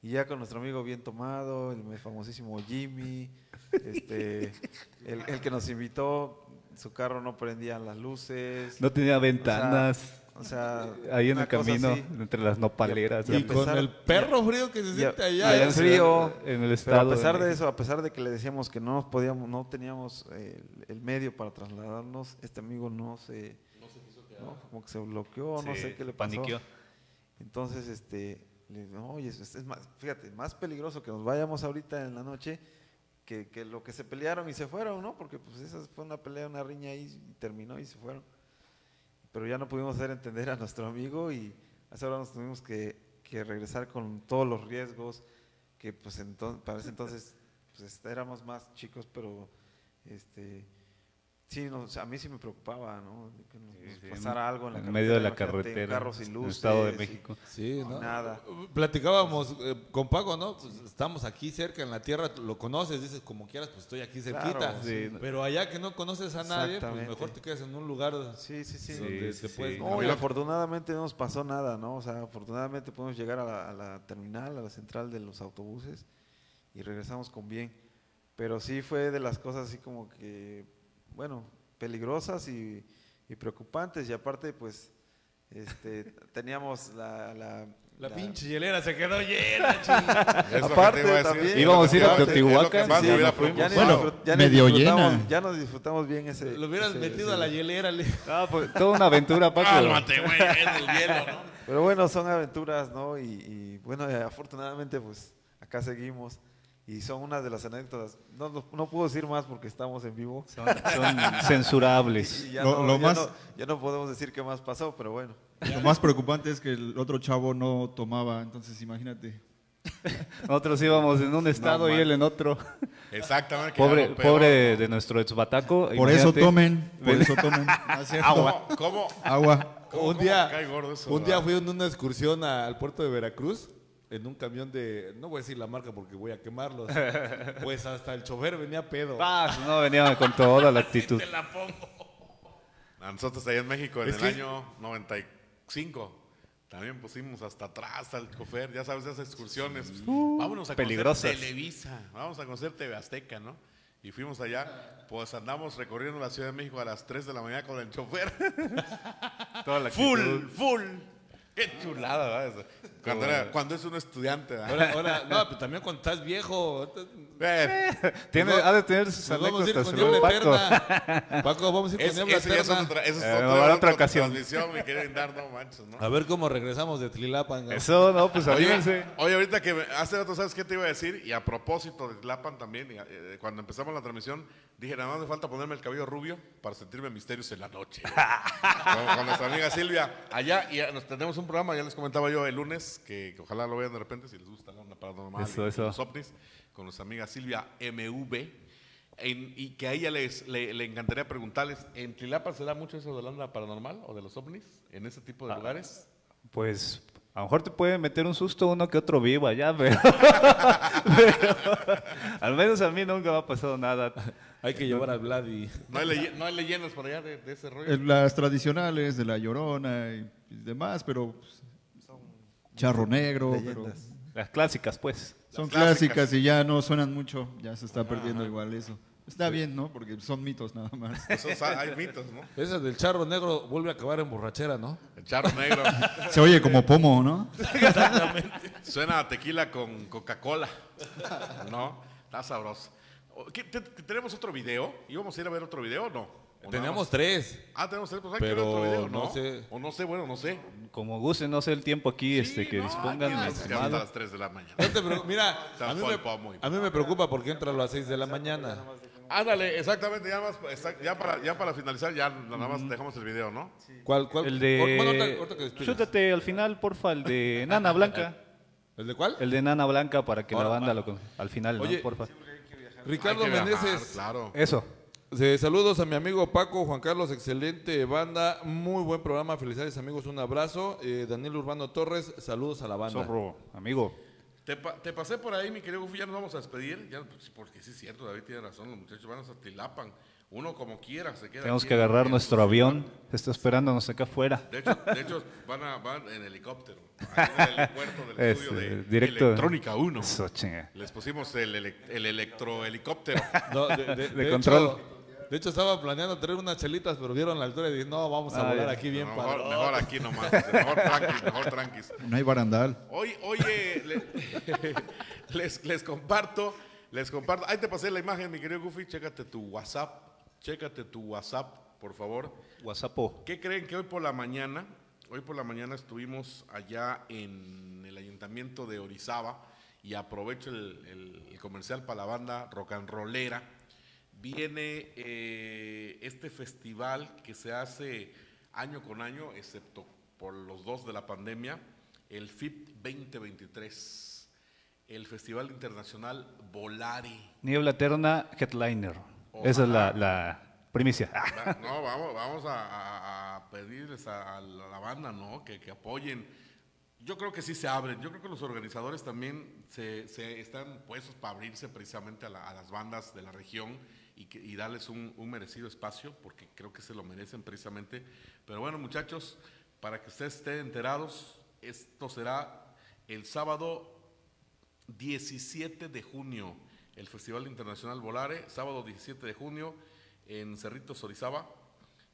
Y ya con nuestro amigo bien tomado, el famosísimo Jimmy, este, el, el que nos invitó, su carro no prendía las luces. No tenía ventanas. O sea, ahí en el camino, así. entre las nopaleras. Y Y con pesar- el perro frío que se siente allá. a- ¿eh? frío, en el Pero estado. a pesar de eso, a pesar de que le decíamos que no nos podíamos, no teníamos eh, el, el medio para trasladarnos, este amigo no se, no, como que se bloqueó, no sé qué le pasó. paniqueó. Entonces, este, le digo, "No, oye, es, es más, fíjate, más peligroso que nos vayamos ahorita en la noche que, que lo que se pelearon y se fueron, ¿no? Porque pues esa fue una pelea, una riña ahí y terminó y se fueron. Pero ya no pudimos hacer entender a nuestro amigo y a esa hora nos tuvimos que, que regresar con todos los riesgos que pues entonces, para ese entonces pues éramos más chicos, pero este sí, nos- a mí sí me preocupaba, ¿no? Que nos, Sí, pasara algo en la en medio de la imagínate, un carretera, carro sin en el luces, Estado de y- México. Sí, ¿no? Nada. Platicábamos eh, con Paco, ¿no? Pues estamos aquí cerca en la tierra, tú lo conoces, dices, como quieras, pues estoy aquí cerquita. Claro, sí. Pero allá que no conoces a nadie, pues mejor te quedas en un lugar Sí, sí, sí. donde Sí, te sí, puedes sí. No, y afortunadamente no nos pasó nada, ¿no? O sea, afortunadamente pudimos llegar a la, a la terminal, a la central de los autobuses y regresamos con bien. Pero sí fue de las cosas así como que, bueno, peligrosas y, y preocupantes. Y aparte, pues, este, teníamos la... la, La la- pinche hielera se quedó llena, chingada. Que Aparte, también- Íbamos a ir a Teotihuacán, sí. Bueno, ya medio disfrutamos- llena. Ya nos disfrutamos bien ese... Lo hubieras ese- metido ese a la hielera. le- Ah, pues, toda una aventura, Paco. Cálmate, güey, en el hielo, ¿no? Pero bueno, son aventuras, ¿no? Y, y, bueno, eh, afortunadamente, pues acá seguimos. Y son unas de las anécdotas. No, no, no puedo decir más porque estamos en vivo. Son, son censurables. Y ya, Lo- no, lo ya más- no- ya no podemos decir qué más pasó, pero bueno. Lo más preocupante es que el otro chavo no tomaba, entonces imagínate. Nosotros íbamos en un estado y él en otro. Exactamente. Pobre, pobre de, ¿no? de nuestro ex bataco. Por eso tomen, por eso tomen. Cierto. ¿Cómo? ¿Cómo? Agua. ¿Cómo- Un día- eso, Un día fui en una excursión al puerto de Veracruz en un camión de, no voy a decir la marca porque voy a quemarlos. pues hasta el chofer venía pedo. Ah, no, venía con toda la actitud. A nosotros allá en México en Es el que- año 95 también pusimos hasta atrás al chofer, ya sabes, esas excursiones. vámonos a peligrosas. conocer Televisa, vamos a conocer TV Azteca, ¿no? Y fuimos allá, pues andamos recorriendo la Ciudad de México a las 3 de la mañana con el chofer. Toda la full, full. Qué chulada, ¿verdad? Cuando, era- cuando es un estudiante. Ahora, ahora, no, pero también cuando estás viejo. Eh, Tiene, Nos va- ha de tener sus vamos a ir con ¿no, niebla Paco? eterna. Paco, vamos a ir con es- niebla ese ya es eterna. otra, esa es Eh, otra, otra otra ocasión. transmisión, mi querido Indar, no manches, ¿no? A ver cómo regresamos de Tlilapan. ¿no? Eso, no, pues avívense. oye, ahorita que me- hace rato, ¿sabes qué te iba a decir? Y a propósito de Tlapan también, y, eh, cuando empezamos la transmisión, dije, nada más me falta ponerme el cabello rubio para sentirme misterios en la noche. con, con nuestra amiga Silvia. Allá, y nos tenemos un programa, ya les comentaba yo el lunes, que, que ojalá lo vean de repente si les gusta la onda paranormal Eso, y, eso. los ovnis, con nuestra amiga Silvia MV. en- y que a ella les, le, le encantaría preguntarles, ¿en Tlilapan se da mucho eso de la onda paranormal o de los ovnis? ¿En ese tipo Ah. de lugares? Pues a lo mejor te puede meter un susto uno que otro vivo allá, pero, pero al menos a mí nunca me ha pasado nada. Hay que llevar al Vlad y... ¿No hay, no hay leyendas por allá de, de ese rollo? Eh, Las tradicionales de la llorona y demás, pero pues, charro negro, pero. Las clásicas, pues. son clásicas. clásicas y ya no suenan mucho, ya se está perdiendo igual eso. Está bien, ¿no? Porque son mitos nada más. Esos ha- hay mitos, ¿no? Esa del charro negro vuelve a acabar en borrachera, ¿no? El charro negro. Se oye como pomo, ¿no? Suena a tequila con Coca-Cola. ¿No? Está sabroso. O- ¿qué- te- te- ¿Tenemos otro video? ¿Íbamos a ir a ver otro video o no? ¿O nada Teníamos más? tres. Ah, tenemos tres. Pues hay que ver Pero otro video, ¿no? no sé. O no sé, bueno, no sé. Como gusten, no sé el tiempo aquí este, que no, dispongan. aquí estimado. las 3 de la mañana. Mira, a mí, me, a mí me preocupa porque entra a las 6 de la mañana. Ándale, exactamente. Ya, más, ya, para, ya para finalizar, ya nada más dejamos el video, ¿no? ¿Cuál, cuál? El de. Bueno, que. Chútate al final, porfa, el de Nana Blanca. ¿El de cuál? El de Nana Blanca para que la banda lo con- al final, Oye, ¿no? Porfa. Ricardo viajar, Meneses. Claro. Eso. Saludos a mi amigo Paco, Juan Carlos, excelente banda, muy buen programa, felicidades amigos, un abrazo. Eh, Daniel Urbano Torres, saludos a la banda. Zorro, amigo. Te, pa- te pasé por ahí, mi querido Gufi, ya nos vamos a despedir. Ya, pues, porque sí es cierto, David tiene razón, los muchachos van a Tilapan. Uno como quiera se queda. Tenemos aquí que agarrar nuestro avión, ciudad. está esperándonos acá afuera. De hecho, de hecho van, a, van en helicóptero. En el aeropuerto del Es, estudio de eh, directo. Electrónica 1. Eso, chinga. Les pusimos el, ele- el electrohelicóptero. No, de, de- de control. hecho- de hecho, estaba planeando traer unas chelitas, pero vieron la altura y dije, no, vamos a Ah, volar aquí bien mejor, padre. mejor aquí nomás. Mejor tranquis, mejor tranquis. No hay barandal. Hoy, oye, le- les, les comparto, les comparto. Ahí te pasé la imagen, mi querido Goofy. Chécate tu WhatsApp. Chécate tu WhatsApp, por favor. WhatsAppo. ¿Qué creen que hoy por la mañana, hoy por la mañana estuvimos allá en el ayuntamiento de Orizaba y aprovecho el, el- el comercial para la banda rock and rollera. Viene eh, este festival que se hace año con año, excepto por los dos de la pandemia, el FIP 2023, el Festival Internacional Volare. Niebla Eterna Headliner. Esa es la, primicia. No, vamos, vamos a, pedirles a, a la banda, ¿no? Que, que apoyen. Yo creo que sí se abren. Yo creo que los organizadores también se, se están puestos para abrirse precisamente a, la- a las bandas de la región y, que- y darles un, merecido espacio, porque creo que se lo merecen precisamente. Pero bueno, muchachos, para que ustedes estén enterados, esto será el sábado 17 de junio, el Festival Internacional Volare, sábado 17 de junio en Cerritos, Orizaba.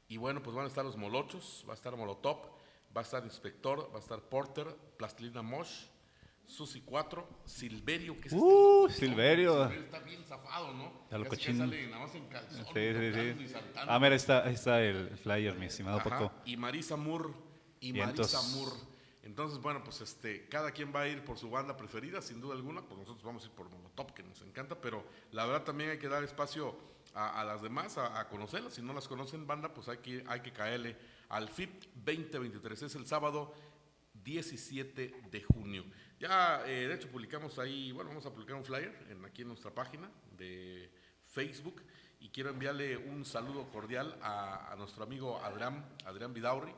Y bueno, pues van a estar los molochos, va a estar Molotov, va a estar Inspector, va a estar Porter, Plastilina Mosh, Susi 4, Silverio, que es Uh, este loco, Silverio. está bien zafado, ¿no? Ya lo Casi que cochín. sale nada más en calzón, Sí, sí, sí. Ah, mira, está, ahí está el flyer, mi estimado Ajá, Paco. Y Marisa Moore y. Marisa Moore. Entonces, bueno, pues este, cada quien va a ir por su banda preferida, sin duda alguna, pues nosotros vamos a ir por Molotov, que nos encanta, pero la verdad también hay que dar espacio a, a las demás, a, a conocerlas. Si no las conocen, banda, pues hay que, hay que caerle al FIP 2023. Es el sábado 17 de junio. Ya, eh, de hecho, publicamos ahí, bueno, vamos a publicar un flyer en, aquí en nuestra página de Facebook y quiero enviarle un saludo cordial a, a nuestro amigo Adrián, Adrián Vidaurri,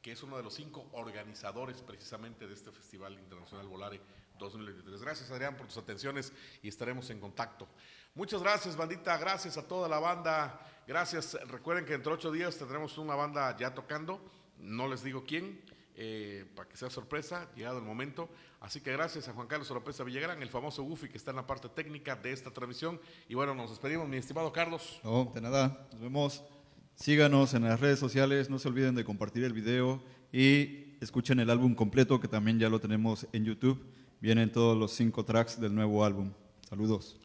que es uno de los cinco organizadores precisamente de este Festival Internacional Volare 2023. Gracias Adrián por tus atenciones y estaremos en contacto. Muchas gracias bandita, gracias a toda la banda, gracias. Recuerden que dentro de ocho días tendremos una banda ya tocando, no les digo quién, eh, para que sea sorpresa, llegado el momento. Así que gracias a Juan Carlos Oropesa Villagrán, el famoso Goofy que está en la parte técnica de esta transmisión. Y bueno, nos despedimos, mi estimado Carlos. No, de nada. Nos vemos. Síganos en las redes sociales. No se olviden de compartir el video y escuchen el álbum completo que también ya lo tenemos en YouTube. Vienen todos los cinco tracks del nuevo álbum. Saludos.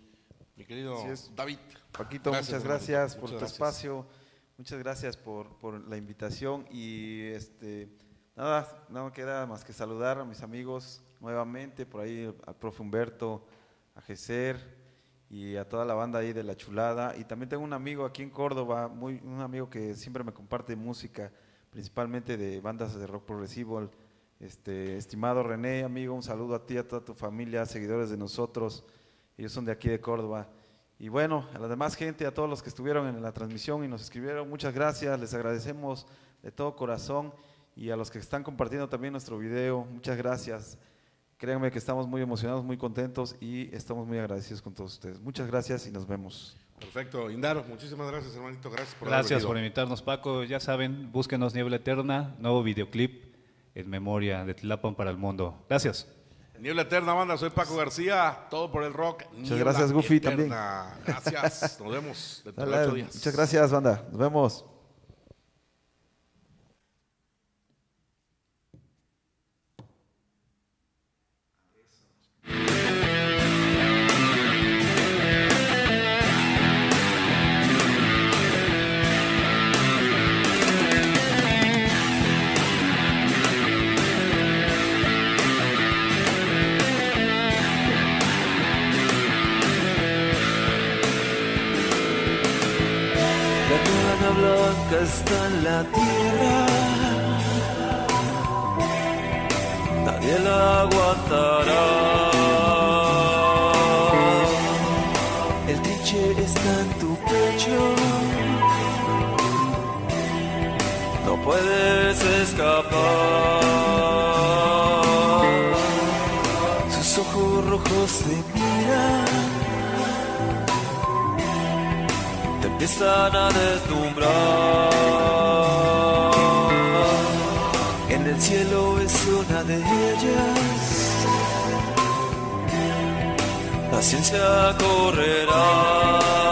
Mi querido es. David. Paquito, Gracias, muchas gracias por Muchas tu gracias. espacio, muchas gracias por, por la invitación y este nada, no queda más que saludar a mis amigos nuevamente, por ahí al profe Humberto, a Geser y a toda la banda ahí de La Chulada. Y también tengo un amigo aquí en Córdoba, muy, un amigo que siempre me comparte música, principalmente de bandas de rock progresivo. Este, estimado René, amigo, un saludo a ti, a toda tu familia, seguidores de nosotros. Ellos son de aquí de Córdoba. Y bueno, a la demás gente, a todos los que estuvieron en la transmisión y nos escribieron, muchas gracias, les agradecemos de todo corazón. Y a los que están compartiendo también nuestro video, muchas gracias. Créanme que estamos muy emocionados, muy contentos y estamos muy agradecidos con todos ustedes. Muchas gracias y nos vemos. Perfecto. Indaro, muchísimas gracias, hermanito. Gracias por Gracias por invitarnos, Paco. Ya saben, búsquenos Niebla Eterna, nuevo videoclip en memoria de Tlapan para el mundo. Gracias. Niebla Eterna, banda. Soy Paco García. Todo por el rock. Muchas gracias, Goofy, Gracias. Nos vemos dentro de ocho días. muchas gracias, banda. Nos vemos. está en la tierra. Nadie la aguantará. El tiche está en tu pecho. No puedes escapar. Sus ojos rojos de empiezan a deslumbrar. En el cielo es una de ellas, la ciencia correrá.